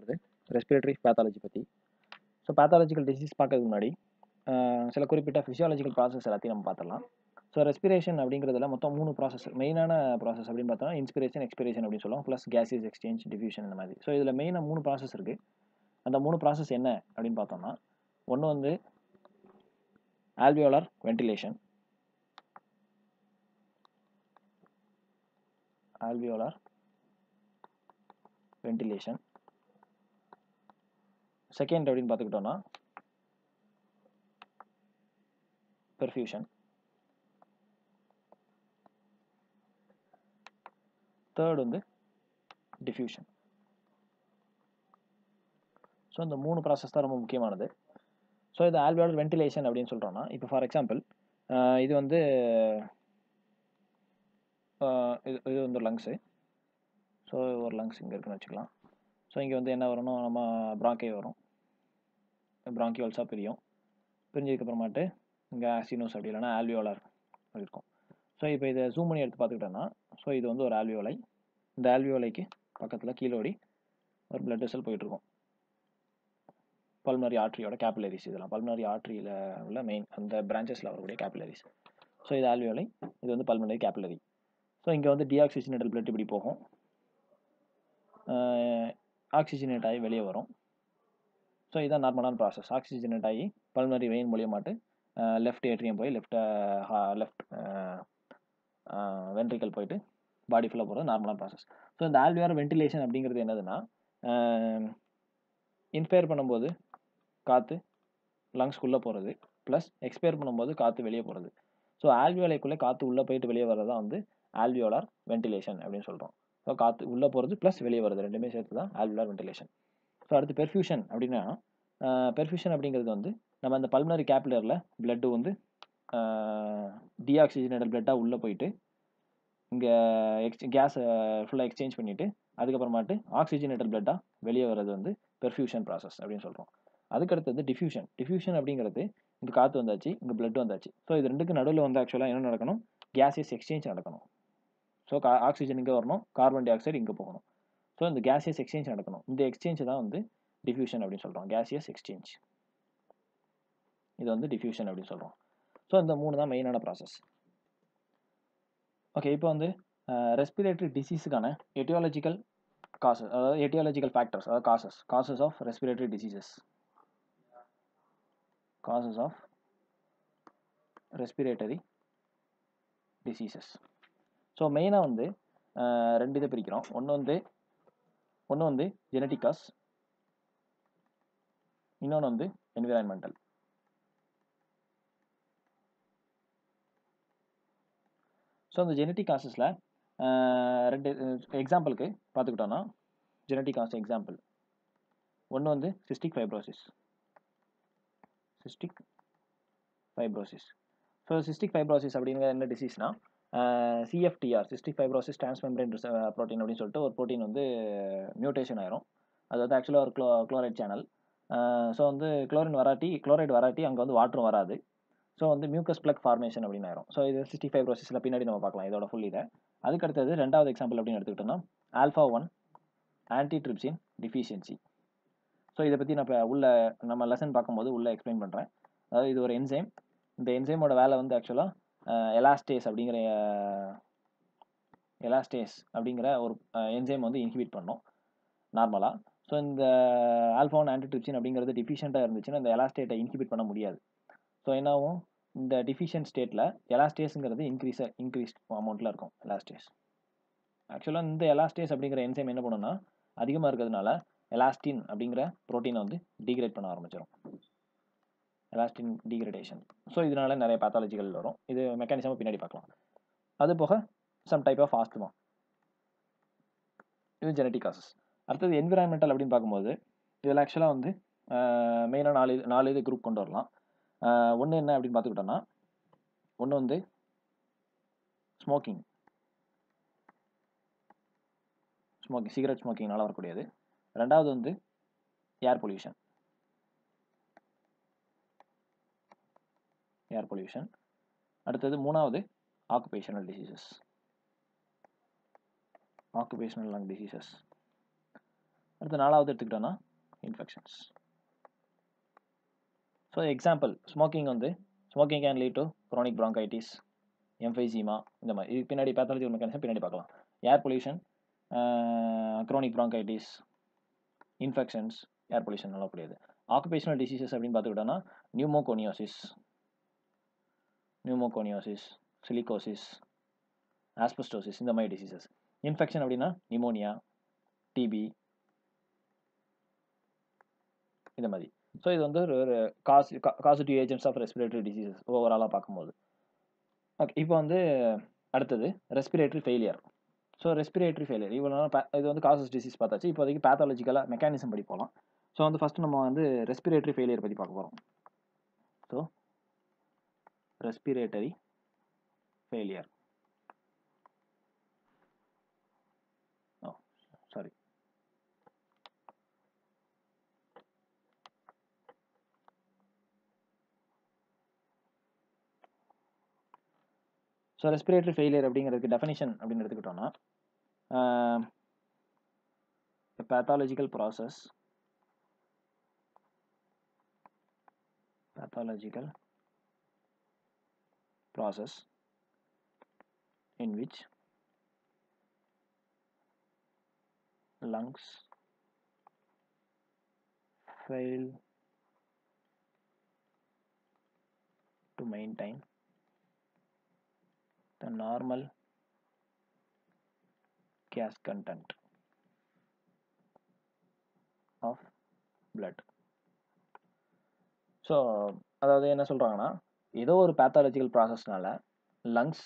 போகிறது respiratory pathology பற்றி so pathological disease பார்க்கறதுக்கு முன்னாடி சில குறிப்பிட்ட ஃபிசியாலஜிக்கல் ப்ராசஸ் எல்லாத்தையும் நம்ம பார்த்துடலாம். ஸோ ரெஸ்பிரேஷன் அப்படிங்கிறதுல மொத்தம் மூணு ப்ராசஸ் மெயினான ப்ராசஸ் அப்படின்னு பார்த்தோம்னா இன்ஸ்பிரேஷன் எக்ஸ்பிரேஷன் அப்படின்னு சொல்லுவோம். ப்ளஸ் கேஸஸ் எக்ஸ்சேஞ்ச் டிஃபியூஷன் இந்த மாதிரி. ஸோ இதில் மெயினாக மூணு ப்ராசஸ் இருக்குது அந்த மூணு ப்ராசஸ் என்ன அப்படின்னு பார்த்தோம்னா ஒன்று வந்து alveolar ventilation alveolar ventilation second அப்படின்னு பார்த்துக்கிட்டோன்னா பெர்ஃபியூஷன் தேர்ட் வந்து டிஃப்யூஷன் ஸோ இந்த மூணு ப்ராசஸ் தான் ரொம்ப முக்கியமானது. ஸோ இது ஆல்வியோட வென்டிலேஷன் அப்படின்னு சொல்கிறோன்னா இப்போ ஃபார் எக்ஸாம்பிள் இது வந்து இது இது வந்து லங்ஸு ஸோ ஒரு லங்ஸ் இங்கே இருக்குன்னு வச்சுக்கலாம். ஸோ இங்கே வந்து என்ன வரணும் நம்ம ப்ராக்கே வரும். ப்ராங்கியோல்ஸாக பிரியும். பிரிஞ்சதுக்கப்புறமாட்டு இங்கே ஆசினோஸ் அப்படி இல்லைன்னா ஆல்வியோலார் இருக்கும். ஸோ இப்போ இதை ஜூம் பண்ணி எடுத்து பார்த்துக்கிட்டோன்னா ஸோ இது வந்து ஒரு ஆல்வியோலை இந்த ஆல்வியோலைக்கு பக்கத்தில் கீழோடி ஒரு பிளட் வெசல் போயிட்டுருக்கும். பல்மரி ஆர்ட்ரியோட கேபிலரிஸ் இதெல்லாம். பல்மரி ஆர்ட்ரியில் உள்ள மெயின் அந்த பிரான்ச்சஸில் வரக்கூடிய கேபிலரிஸ் ஸோ இது ஆல்வியோலை இது வந்து பல்மனரி கேபிலரி ஸோ இங்கே வந்து டிஆக்சிஜனேட்டட் பிளட் இப்படி போகும். ஆக்சிஜனேட் ஆகி வெளியே வரும். ஸோ இதான் நார்மலான ப்ராசஸ் ஆக்சிஜனேட் ஆகி பல்மரி வெயின் மூலியமாட்டு லெஃப்ட் ஏட்ரியம் போய் லெஃப்ட் லெஃப்ட் வென்ட்ரிக்கல் போயிட்டு பாடி ஃபுல்லாக போகிறது நார்மலான ப்ராசஸ் ஸோ இந்த ஆல்வியார் வென்டிலேஷன் அப்படிங்கிறது என்னதுன்னா இன்ஸ்பயர் பண்ணும்போது காற்று லங்ஸ்க்குள்ளே போகிறது ப்ளஸ் எக்ஸ்பயர் பண்ணும்போது காற்று வெளியே போகிறது ஸோ ஆல்வியோலைக்குள்ளே காற்று உள்ளே போயிட்டு வெளியே வர்றது தான் வந்து ஆல்வியோலார் வென்டிலேஷன் அப்படின்னு சொல்கிறோம் ஸோ காற்று உள்ளே போகிறது ப்ளஸ் வெளியே வருது ரெண்டுமே சேர்த்து தான் ஆல்வியோலார் வென்டிலேஷன் ஸோ அடுத்து பெர்ஃபியூஷன் அப்படின்னா பெர்ஃபியூஷன் அப்படிங்கிறது வந்து நம்ம அந்த பல்மனரி கேப்லரில் பிளட்டு வந்து டிஆக்சிஜனேட்டட் பிளட்டாக உள்ளே போயிட்டு இங்கே எக்ஸ் கேஸை ஃபுல்லாக எக்ஸ்சேஞ்ச் பண்ணிவிட்டு அதுக்கப்புறமாட்டு ஆக்சிஜனேட்டட் பிளட்டாக வெளியே வர்றது வந்து பெர்ஃபியூஷன் ப்ராசஸ் அப்படின்னு சொல்கிறோம் அதுக்கடுத்து வந்து டிஃப்யூஷன் டிஃப்யூஷன் அப்படிங்கிறது இங்கே காற்று வந்தாச்சு இங்கே பிளட் வந்தாச்சு. ஸோ இது ரெண்டுக்கு நடுவில் வந்து ஆக்சுவலாக என்ன நடக்கணும்? கேஸஸ் எக்ஸ்சேஞ்ச் நடக்கணும். ஸோ கா ஆக்சிஜன் இங்கே வரணும் கார்பன் டை ஆக்சைடு இங்கே போகணும். ஸோ இந்த கேசியஸ் எக்ஸ்சேஞ்ச் நடக்கணும். இந்த எக்ஸ்சேஞ்ச் தான் வந்து டிஃப்யூஷன் அப்படின்னு சொல்கிறோம் கேசியஸ் எக்ஸ்சேஞ்ச் இது வந்து டிஃப்யூஷன் அப்படின்னு சொல்கிறோம் ஸோ இந்த மூணு தான் மெயினான ப்ராசஸ் ஓகே இப்போ வந்து ரெஸ்பிரேட்டரி டிசீஸுக்கான எட்டியாலஜிக்கல் காசஸ் அதாவது எட்டியாலஜிக்கல் ஃபேக்டர்ஸ் அதாவது causes causes of respiratory diseases causes of respiratory diseases so மெயினாக வந்து ரெண்டு இதை பிரிக்கிறோம். ஒன்று வந்து ஒன்று வந்து ஜெனட்டிகாஸ் இன்னொன்று வந்து என்விரான்மெண்டல் ஸோ அந்த ஜெனட்டிக் காசஸில் ரெண்டு எக்ஸாம்பிளுக்கு பார்த்துக்கிட்டோன்னா ஜெனட்டிக் காஸ் எக்ஸாம்பிள் ஒன்று வந்து cystic fibrosis cystic fibrosis so cystic fibrosis அப்படிங்கிற என்ன டிசீஸ்னால் CFTR cystic fibrosis transmembrane protein அப்படின்னு சொல்லிட்டு ஒரு ப்ரோட்டீன் வந்து மியூட்டேஷன் ஆயிரும். அது வந்து ஆக்சுவலாக ஒரு க்ளோ குளோரைட் சேனல் ஸோ வந்து குளோரின் வராட்டி குளோரைட் வராட்டி அங்கே வந்து வாட்டரும் வராது. ஸோ வந்து மியூக்கஸ் பிளக் ஃபார்மேஷன் அப்படின்னு ஆயிரும். ஸோ இது சிக்ஸ்டி ஃபைவ் ப்ரோசஸில் பின்னாடி நம்ம பார்க்கலாம் இதோட ஃபுல் இதை. அதுக்கு அடுத்தது ரெண்டாவது எக்ஸாம்பிள் அப்படின்னு எடுத்துக்கிட்டோம்னா alpha one antitrypsin deficiency so இதை பற்றி நான் இப்போ உள்ள நம்ம லெசன் பார்க்கும்போது உள்ளே எக்ஸ்பிளைன் பண்ணுறேன் அதாவது இது ஒரு என்சைம் இந்த என்சைமோட வேலை வந்து ஆக்சுவலாக எலாஸ்டேஸ் அப்படிங்கிற எலாஸ்டேஸ் அப்படிங்கிற ஒரு என்சைம் வந்து இன்ஹிபிட் பண்ணும் நார்மலாக ஸோ இந்த ஆல்ஃபான் ஒன் அப்படிங்கிறது டிஃபிஷியண்ட்டாக இருந்துச்சுன்னா இந்த எலாஸ்டேட்டை இன்ஹிபிட் பண்ண முடியாது. ஸோ என்னாகும்? இந்த டிஃபிஷியன்ட் ஸ்டேட்டில் எலாஸ்டேஸுங்கிறது இன்க்ரீஸ் இன்க்ரீஸ் அமௌண்ட்டில் இருக்கும் எலாஸ்டேஸ். ஆக்சுவலாக இந்த எலாஸ்டேஸ் அப்படிங்கிற என்சைம் என்ன பண்ணுன்னா அதிகமாக இருக்கிறதுனால எலாஸ்டின் அப்படிங்கிற ப்ரோட்டீனை வந்து டிக்ரேட் பண்ண ஆரம்பிச்சிடும் எலாஸ்டின் டீக்ரேடேஷன் ஸோ இதனால நிறைய பேத்தாலஜிகள் வரும். இது மெக்கானிசமாக பின்னாடி பார்க்கலாம். அது போக சம் டைப் ஆஃப் ஆஸ்துமா இது ஜெனட்டிக் காசஸ் அடுத்தது என்விரான்மெண்டல் அப்படின்னு பார்க்கும்போது இதில் ஆக்சுவலாக வந்து மெயினாக நாலு இது நாலு இது குரூப் கொண்டு வரலாம். ஒன்று என்ன அப்படின்னு பார்த்துக்கிட்டோன்னா ஒன்று வந்து ஸ்மோக்கிங் ஸ்மோக்கிங் சிகரெட் ஸ்மோக்கிங்னால வரக்கூடியது. ரெண்டாவது வந்து ஏர் பொல்யூஷன் ஏர் பொல்யூஷன் அடுத்தது மூணாவது occupational diseases occupational lung diseases அடுத்து நாலாவது எடுத்துக்கிட்டோன்னா இன்ஃபெக்ஷன்ஸ் ஸோ எக்ஸாம்பிள் ஸ்மோக்கிங் வந்து smoking can lead to chronic bronchitis emphysema இந்த மாதிரி. இது பின்னாடி பேத்தாலஜி மெக்கானிசம் பின்னாடி பார்க்கலாம். Air pollution chronic bronchitis infections air pollution நல்லா கூடியது ஆக்குபேஷனல் டிசீசஸ் அப்படின்னு பார்த்துக்கிட்டோன்னா நியூமோகோனியோசிஸ் நியூமோகோனியோசிஸ் சிலிகோசிஸ் ஆஸ்பெஸ்டோசிஸ் இந்த மாதிரி டிசீசஸ் இன்ஃபெக்ஷன் அப்படின்னா நிமோனியா டிபி இந்த மாதிரி. ஸோ இது வந்து ஒரு ஒரு causative agents of respiratory diseases ஓவராலாக பார்க்கும்போது. ஓகே இப்போ வந்து அடுத்தது respiratory failure so respiratory failure இவ்வளோ இது வந்து காசஸ் டிசீஸ் பார்த்தாச்சு. இப்போதைக்கு பேத்தாலஜிக்கலாக மெக்கானிசம் படி போகலாம் ஸோ வந்து ஃபஸ்ட்டு நம்ம வந்து ரெஸ்பிரேட்டரி ஃபெயிலியர் பற்றி பார்க்க போகிறோம் so respiratory failure oh sorry so respiratory failure அப்படிங்கிறதுக்கு டெஃபினிஷன் அப்படின்னு எடுத்துக்கிட்டோம்னா pathological process pathological process in which lungs fail to maintain the normal gas content of blood so அதாவது என்ன சொல்கிறாங்கன்னா ஏதோ ஒரு பேத்தாலஜிக்கல் ப்ராசஸ்னால லங்ஸ்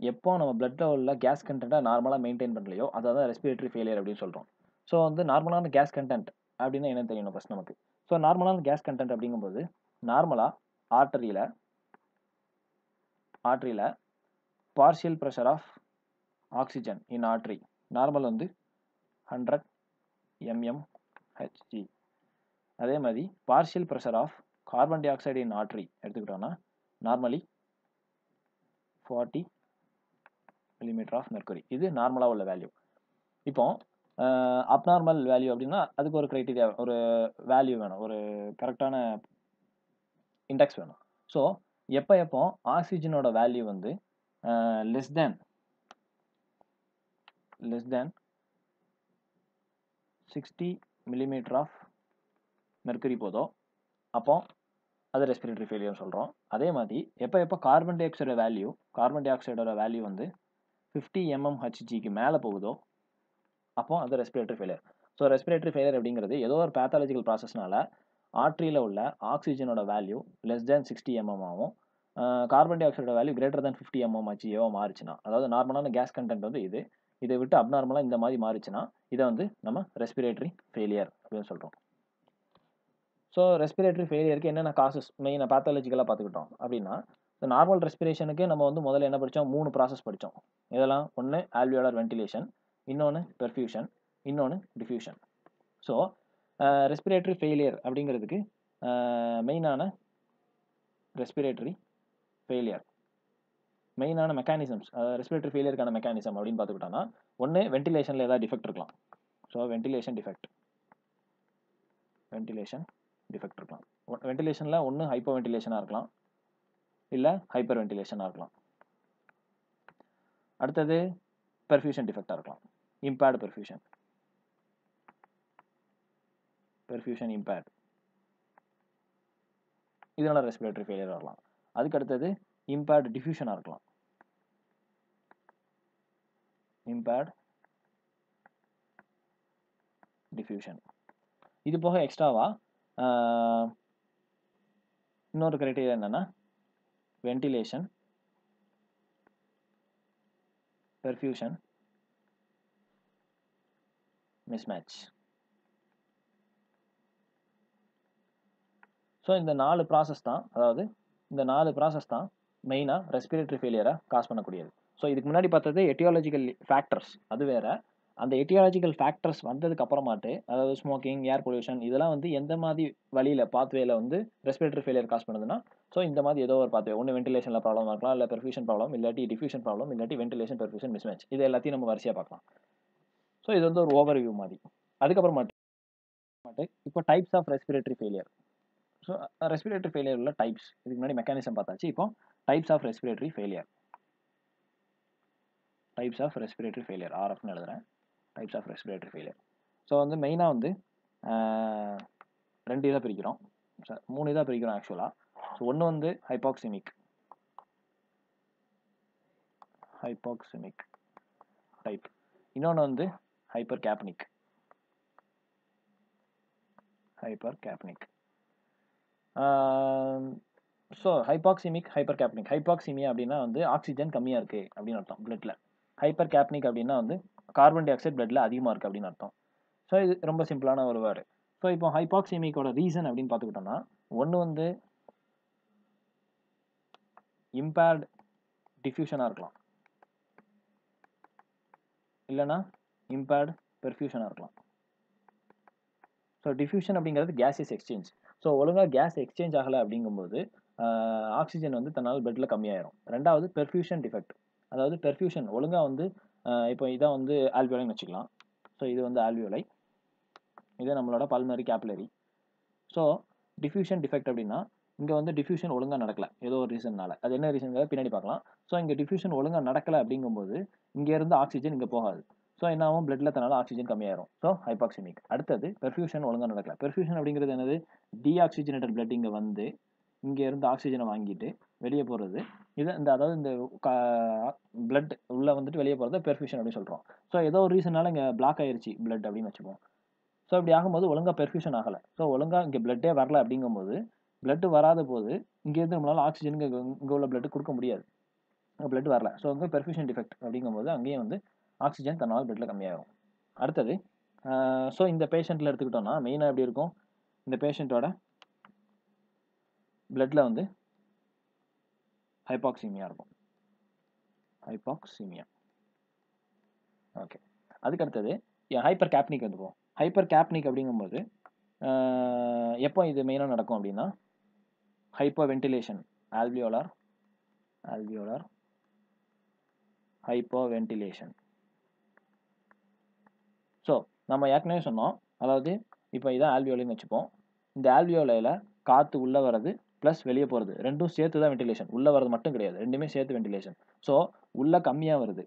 எப்போ நம்ம பிளட் லெவலில் கேஸ் கண்டென்ட்டை நார்மலாக மெயின்டைன் பண்ணலையோ அதை தான் ரெஸ்பிரேட்டரி ஃபெயிலியர் அப்படின்னு சொல்கிறோம் ஸோ வந்து நார்மலான கேஸ் கண்டென்ட் அப்படின்னா என்ன தெரியணும் ஃபஸ்ட் நமக்கு? ஸோ நார்மலான கேஸ் கண்டென்ட் அப்படிங்கும்போது நார்மலாக ஆர்டரியில் ஆர்டரியில் partial pressure of oxygen in artery normal வந்து ஹண்ட்ரட் எம்எம் ஹெச்ஜி அதே மாதிரி partial pressure of carbon dioxide in artery எடுத்துக்கிட்டோம்னா normally forty millimetre of mercury இது நார்மலாக உள்ள வேல்யூ இப்போ அப்நார்மல் வேல்யூ அப்படின்னா அதுக்கு ஒரு க்ரைட்டீரியா ஒரு வேல்யூ வேணும். ஒரு கரெக்டான இண்டெக்ஸ் வேணும். ஸோ எப்போ எப்போ ஆக்சிஜனோட வேல்யூ வந்து less than less than sixty millimetre of mercury போதோ அப்போ அது ரெஸ்பிரேட்டரி ஃபெயிலியர்னு சொல்கிறோம் அதே மாதிரி எப்போ எப்போ கார்பன் டை ஆக்சைடோட வேல்யூ கார்பன் டை ஆக்சைடோட வேல்யூ வந்து ஃபிஃப்டி எம்எம் ஹெச்ஜிக்கு மேலே போகுதோ அப்போ அது respiratory failure so respiratory failure அப்படிங்கிறது ஏதோ ஒரு பேத்தாலஜிக்கல் ப்ராசஸ்னால ஆர்ட்ரியில் உள்ள ஆக்சிஜனோட value less than sixty mm ஆகும். கார்பன் டை ஆக்சைடோட value greater than fifty mm ஆச்சியோ மாறிச்சுன்னா அதாவது நார்மலான கேஸ் கண்டென்ட் வந்து இது இதை விட்டு அப்நார்மலாக இந்த மாதிரி மாறுச்சுன்னா இதை வந்து நம்ம ரெஸ்பிரேட்டரி ஃபெயிலியர் அப்படின்னு சொல்கிறோம் ஸோ ரெஸ்பிரேட்டரி ஃபெயிலியருக்கு என்னென்ன காசஸ் மெயினாக பேத்தாலஜிக்கலாக பார்த்துக்கிட்டோம் அப்படின்னா இந்த நார்மல் ரெஸ்பிரேஷனுக்கு நம்ம வந்து முதல்ல என்ன படித்தோம் மூணு ப்ராசஸ் படித்தோம் இதெல்லாம் ஒன்று ஆல்வியோலர் வென்டிலேஷன் இன்னொன்று பெர்ஃபியூஷன் இன்னொன்று டிஃப்யூஷன் ஸோ ரெஸ்பிரேட்டரி ஃபெயிலியர் அப்படிங்கிறதுக்கு மெயினான ரெஸ்பிரேட்டரி ஃபெயிலியர் மெயினான மெக்கானிசம்ஸ் ரெஸ்பிரேட்டரி ஃபெயிலியருக்கான மெக்கானிசம் அப்படின்னு பார்த்துக்கிட்டோம்னா ஒன்று வென்டிலேஷனில் ஏதாவது டிஃபெக்ட் இருக்கலாம். So ventilation defect ventilation defect இருக்கலாம். வென்டிலேஷனில் ஒன்று ஹைப்போ வென்டிலேஷனாக இருக்கலாம். இல்லை ஹைப்பர் வென்டிலேஷனாக இருக்கலாம். அடுத்தது பெர்ஃபியூஷன் டிஃபெக்டாக இருக்கலாம். இம்பேர்டு பெர்ஃபியூஷன் பெர்ஃபியூஷன் இம்பேர்டு இதனால் ரெஸ்பிரேட்டரி ஃபெயிலியர் வரலாம் அதுக்கு அடுத்தது இம்பேர்டு டிஃப்யூஷனாக இருக்கலாம். இம்பேர்டு டிஃப்யூஷன் இது போக எக்ஸ்ட்ராவா இன்னொரு கிரைட்டீரியா என்னென்னா வென்டிலேஷன் பெர்ஃபியூஷன் மிஸ்மேட்ச் ஸோ இந்த நாலு ப்ராசஸ் தான் அதாவது இந்த நாலு ப்ராசஸ் தான் மெயினாக ரெஸ்பிரேட்டரி ஃபெயிலியரை காஸ் பண்ணக்கூடியது. ஸோ இதுக்கு முன்னாடி பார்த்தது எட்டியாலஜிக்கல் ஃபேக்டர்ஸ் அது வேறு. அந்த எட்டியாலஜிக்கல் ஃபேக்டர்ஸ் வந்ததுக்கு அப்புறமாட்டு அதாவது ஸ்மோக்கிங் ஏர் பொல்யூஷன் இதெல்லாம் வந்து எந்த மாதிரி வழியில் பாத்வேல வந்து ரெஸ்பிரேட்டரி ஃபெயிலியர் காஸ் பண்ணுதுன்னா ஸோ இந்த மாதிரி ஏதோ ஒரு பாத்வே ஒன்று வென்டிலேஷனில் ப்ராப்ளம் இருக்கலாம் இல்லை பெர்ஃபியூஷன் ப்ராப்ளம் இல்லாட்டி டிஃப்யூஷன் ப்ராப்ளம் இல்லாட்டி வென்டிலேஷன் பெர்ஃபியூஷன் மிஸ்மேட்ச் இது எல்லாத்தையும் நம்ம வரிசையாக பார்க்கலாம். ஸோ இது வந்து ஒரு ஓவர் வியூ மாதிரி. அதுக்கப்புறமாட்டு இப்போ types of respiratory failure so respiratory failure உள்ள டைப்ஸ் இதுக்கு முன்னாடி மெக்கானிசம் பார்த்தாச்சு. இப்போ types of respiratory failure types of respiratory failure ஆர்எஃப்னு எழுதுறேன். Types of respiratory failure so வந்து மெயினாக வந்து ரெண்டு இதாக பிரிக்கிறோம். மூணு இதாக பிரிக்கிறோம் ஆக்சுவலாக ஸோ ஒன்று வந்து ஹைபாக்சிமிக் ஹைபாக்சிமிக் டைப் இன்னொன்று வந்து hypercapnic hypercapnic so hypoxemic hypercapnic hypoxemia அப்படின்னா வந்து ஆக்சிஜன் கம்மியாக இருக்குது அப்படின்னு அர்த்தம் பிளட்டில் ஹைப்பர் கேப்னிக் அப்படின்னா வந்து கார்பன் டை ஆக்சைடு பிளட்டில் அதிகமாக இருக்குது அப்படின்னு அர்த்தம். ஸோ இது ரொம்ப சிம்பிளான ஒரு வேர்டு. ஸோ இப்போ ஹைபாக்சிமிக்கோட ரீசன் அப்படின்னு பார்த்துக்கிட்டோம்னா ஒன்று வந்து இம்பேர்டு டிஃப்யூஷனாக இருக்கலாம். இல்லைன்னா இம்பேர்டு பெர்ஃபியூஷனாக இருக்கலாம். ஸோ டிஃப்யூஷன் அப்படிங்கிறது கேஸஸ் எக்ஸ்சேஞ்ச் ஸோ ஒழுங்காக கேஸ் எக்ஸ்சேஞ்ச் ஆகலை அப்படிங்கும்போது ஆக்சிஜன் வந்து தன்னால் பெட்டில் கம்மியாயிரும். ரெண்டாவது பெர்ஃபியூஷன் டிஃபெக்ட் அதாவது பெர்ஃபியூஷன் ஒழுங்காக வந்து இப்போ இதான் வந்து ஆல்வியோலைன்னு வச்சுக்கலாம். ஸோ இது வந்து ஆல்வியோலை. இது நம்மளோட pulmonary capillary so diffusion defect அப்படின்னா இங்கே வந்து டிஃப்யூஷன் ஒழுங்காக நடக்கலை. ஏதோ ஒரு ரீசன்னால அது என்ன ரீசன்ங்கிறத பின்னாடி பார்க்கலாம். ஸோ இங்கே டிஃப்யூஷன் ஒழுங்காக நடக்கலை அப்படிங்கும்போது இங்கேருந்து ஆக்சிஜன் இங்கே போகாது. ஸோ என்ன ஆகும்? பிளட்ல தனால ஆக்சிஜன் கம்மியாயிரும். ஸோ ஹைபாக்சிமிக் அடுத்தது பெர்ஃபியூஷன் ஒழுங்காக நடக்கல. பெர்ஃபியூஷன் அப்படிங்கிறது என்னது? டீஆக்சிஜனேட்டட் பிளட் இங்கே வந்து இங்கே இருந்து ஆக்சிஜனை வாங்கிட்டு வெளியே போகிறது இது இந்த அதாவது இந்த பிளட் உள்ளே வந்துட்டு வெளியே போகிறத பெர்ஃபியூஷன் அப்படின்னு சொல்கிறோம் ஸோ ஏதோ ஒரு ரீசனால இங்கே பிளாக் ஆயிடுச்சு பிளட் அப்படின்னு வச்சுப்போம். ஸோ இப்படி ஆகும்போது ஒழுங்காக பெர்ஃபியூஷன் ஆகலை. ஸோ ஒழுங்காக இங்கே பிளட்டே வரல அப்படிங்கும்போது பிளட் வராத போது இங்கேருந்து நம்மளால் ஆக்சிஜன் இங்கே இங்கே உள்ள பிளட் கொடுக்க முடியாது. பிளட் வரல. ஸோ அங்கே பெர்ஃபியூஷன் டிஃபெக்ட் அப்படிங்கும்போது அங்கேயும் வந்து ஆக்சிஜன் தன்னால் பிளட்டில் கம்மியாகும். அடுத்தது ஸோ இந்த பேஷண்ட்டில் எடுத்துக்கிட்டோம்னா மெயினாக எப்படி இருக்கும்? இந்த பேஷண்ட்டோட பிளட்டில் வந்து ஹைபாக்சிமியா இருக்கும். ஹைபாக்சிமியா ஓகே அதுக்கு அடுத்தது ஹைப்பர் கேப்னிக் வந்துப்போம் ஹைப்பர் கேப்னிக் அப்படிங்கும்போது எப்போ இது மெயினாக நடக்கும் அப்படின்னா hypoventilation alveolar alveolar hypoventilation so நம்ம ஏற்கனவே சொன்னோம் அதாவது இப்போ இதான் ஆல்வியோலைன்னு வச்சுப்போம். இந்த ஆல்வியோலையில் காற்று உள்ளே வர்றது ப்ளஸ் வெளியே போகிறது ரெண்டும் சேர்த்து தான் வெண்டிலேஷன் உள்ளே வர்றது மட்டும் கிடையாது. ரெண்டுமே சேர்த்து வெண்டிலேஷன் ஸோ உள்ளே கம்மியாக வருது.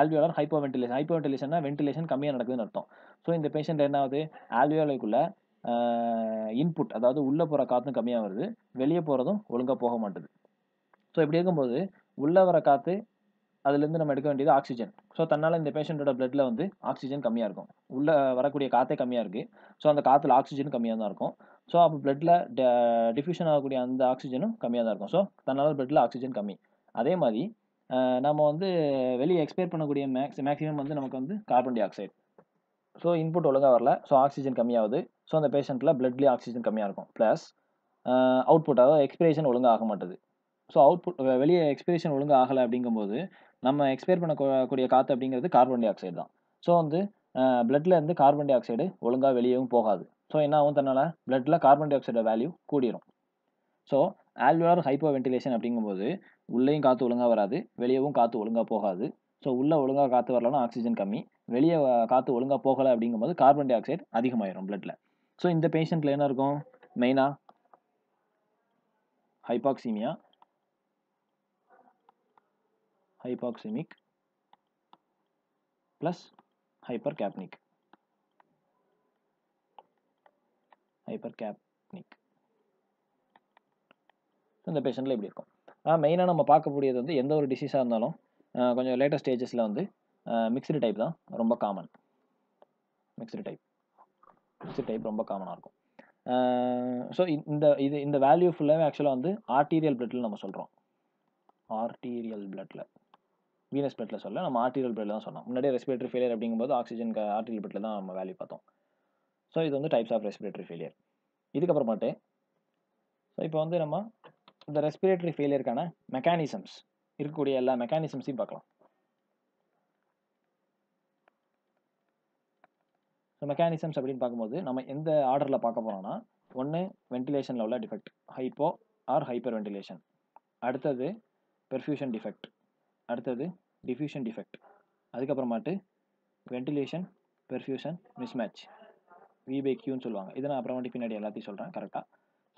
ஆல்வியோலர் ஹைப்போ வெண்டிலேஷன் ஹைப்போ வெண்டிலேஷன்னா வெண்டிலேஷன் கம்மியாக நடக்குதுன்னு அர்த்தம். ஸோ இந்த பேஷண்ட் என்ன ஆகுது ஆல்வியோலைக்குள்ள இன்புட் அதாவது உள்ளே போகிற காற்றும் கம்மியாக வருது. வெளியே போகிறதும் ஒழுங்காக போக மாட்டுது. ஸோ இப்படி இருக்கும்போது உள்ளே வர காற்று அதுலேருந்து நம்ம எடுக்க வேண்டியது ஆக்சிஜன் ஸோ தன்னால் இந்த பேஷண்ட்டோட பிளட்டில் வந்து ஆக்சிஜன் கம்மியாக இருக்கும். உள்ளே வரக்கூடிய காற்றே கம்மியாக இருக்குது ஸோ அந்த காற்றுல ஆக்சிஜன் கம்மியாக தான் இருக்கும். ஸோ அப்போ பிளட்டில் டிஃப்யூஷன் ஆகக்கூடிய அந்த ஆக்சிஜனும் கம்மியாக தான் இருக்கும். ஸோ தன்னால் பிளட்டில் ஆக்சிஜன் கம்மி. அதே மாதிரி நம்ம வந்து வெளியே எக்ஸ்பேர் பண்ணக்கூடிய மேக்ஸ் மேக்ஸிமம் வந்து நமக்கு வந்து carbon di oxide so input ஒழுங்காக வரல. ஸோ ஆக்சிஜன் கம்மியாகுது. ஸோ அந்த பேஷண்ட்டில் பிளட்லேயே ஆக்சிஜன் கம்மியாக இருக்கும். ப்ளஸ் அவுட்புட் அதாவது எக்ஸ்பிரேஷன் ஒழுங்காக ஆக மாட்டுது. ஸோ அவுட்புட் வெளியே எக்ஸ்பிரேஷன் ஒழுங்காக ஆகலை அப்படிங்கும்போது நம்ம எக்ஸ்பேர் பண்ணக்கூடிய காற்று அப்படிங்கிறது கார்பன் டை ஆக்சைடு தான். ஸோ வந்து பிளட்ல இருந்து கார்பன் டை ஆக்சைடு ஒழுங்காக வெளியேவும் போகாது. ஸோ என்ன ஆகும் தன்னால் பிளட்டில் கார்பன் டை ஆக்சைடு வேல்யூ கூடிரும். ஸோ ஆல்வியார் ஹைப்போ வென்டிலேஷன் அப்படிங்கும்போது உள்ளேயும் காற்று ஒழுங்காக வராது வெளியவும் காற்று ஒழுங்காக போகாது. ஸோ உள்ளே ஒழுங்காக காற்று வரலன்னா ஆக்சிஜன் கம்மி. வெளியே காற்று ஒழுங்காக போகலை அப்படிங்கும்போது கார்பன் டை ஆக்சைடு அதிகமாயிரும் பிளட்டில் ஸோ இந்த பேஷண்ட்டில் என்ன இருக்கும்? மெயினாக hypoxemia hypoxemic plus hyper hypercapnic hyper இந்த பேஷண்ட்டில் இப்படி இருக்கும். ஆனால் மெயினாக நம்ம பார்க்கக்கூடியது வந்து எந்த ஒரு டிசீஸாக இருந்தாலும் கொஞ்சம் லேட்டஸ்ட் ஸ்டேஜஸில் வந்து மிக்சடு டைப் தான் ரொம்ப common mixed type mixed type ரொம்ப காமனாக இருக்கும். ஸோ இந்த இது இந்த வேல்யூ ஃபுல்லாகவே ஆக்சுவலாக வந்து ஆர்டீரியல் பிளட்டில் நம்ம சொல்கிறோம் ஆர்டீரியல் பிளட்டில் வீனஸ் பிளட்டில் சொல்ல நம்ம ஆர்டீரியல் பிளட்டில் தான் சொன்னோம். முன்னாடியே ரெஸ்பிரேட்டரி ஃபெயிலியர் அப்படிங்கும்போது ஆக்சிஜன் ஆர்டீரியல் பிளட்டில் தான் நம்ம வேல்யூ பார்த்தோம். ஸோ இது வந்து டைப்ஸ் ஆஃப் ரெஸ்பிரேட்டரி ஃபெயிலியர் இதுக்கப்புறமாட்டு ஸோ இப்போ வந்து நம்ம இந்த ரெஸ்பிரேட்டரி ஃபெயிலியருக்கான மெக்கானிசம்ஸ் இருக்கக்கூடிய எல்லா மெக்கானிசம்ஸையும் பார்க்கலாம். ஸோ மெக்கானிசம்ஸ் அப்படின்னு பார்க்கும்போது நம்ம எந்த ஆர்டரில் பார்க்க போகிறோம்னா ஒன்று வென்டிலேஷனில் உள்ள defect hypo or hyper ventilation அடுத்தது பெர்ஃபியூஷன் டிஃபெக்ட் அடுத்தது diffusion defect அதுக்கப்புறமாட்டு ventilation perfusion mismatch V by கியூன்னு சொல்லுவாங்க. இதை நான் அப்புறமாட்டி பின்னாடி எல்லாத்தையும் சொல்கிறேன் கரெக்டாக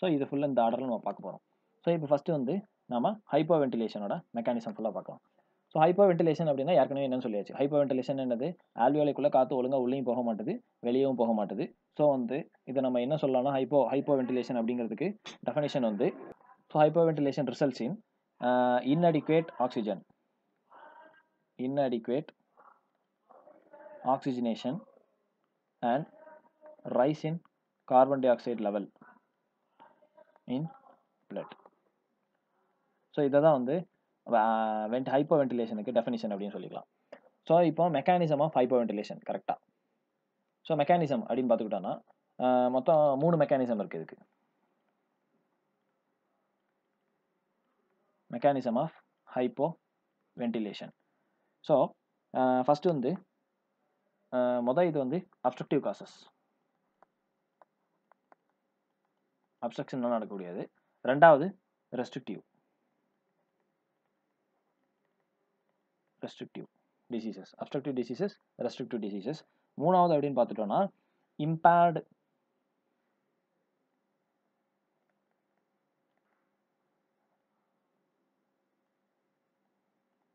ஸோ இது ஃபுல்லாக இந்த ஆர்டரில் நம்ம பார்க்க போகிறோம் ஸோ இப்போ ஃபஸ்ட்டு வந்து நம்ம ஹைப்போ வென்டிலேஷனோட மெக்கானிசம் ஃபுல்லாக பார்க்கலாம். ஸோ ஹைப்போ வென்டிலேஷன் அப்படின்னா ஏற்கனவே என்னன்னு சொல்லியாச்சு. ஹைப்போ வென்டிலேஷன் என்னது? ஆல்வியோலைக்குள்ளே காற்று ஒழுங்காக உள்ளேயும் போக மாட்டுது வெளியவும் போக மாட்டுது. ஸோ வந்து இதை நம்ம என்ன சொல்லலாம்னா ஹைப்போ ஹைப்போ வென்டிலேஷன் அப்படிங்கிறதுக்கு டெஃபனேஷன் வந்து so hypoventilation results in inadequate oxygen inadequate oxygenation and rise in carbon dioxide level in blood. So இதை தான் வந்து வெண்ட் ஹைப்போ வென்டிலேஷனுக்கு டெஃபினிஷன் அப்படின்னு சொல்லிக்கலாம். ஸோ இப்போ மெக்கானிசம் ஆஃப் ஹைப்போ வென்டிலேஷன் கரெக்டாக ஸோ மெக்கானிசம் அப்படின்னு பார்த்துக்கிட்டோன்னா மொத்தம் மூணு மெக்கானிசம் இருக்குது இதுக்கு. Mechanism of hypoventilation so first வந்து மொதல் இது வந்து அப்ஸ்ட்ரக்டிவ் காசஸ் அப்ஸ்ட்ரக்ஷன்லாம் நடக்கக்கூடியது ரெண்டாவது restrictive restrictive diseases obstructive diseases restrictive diseases மூணாவது அப்படின்னு பார்த்துட்டோம்னா impaired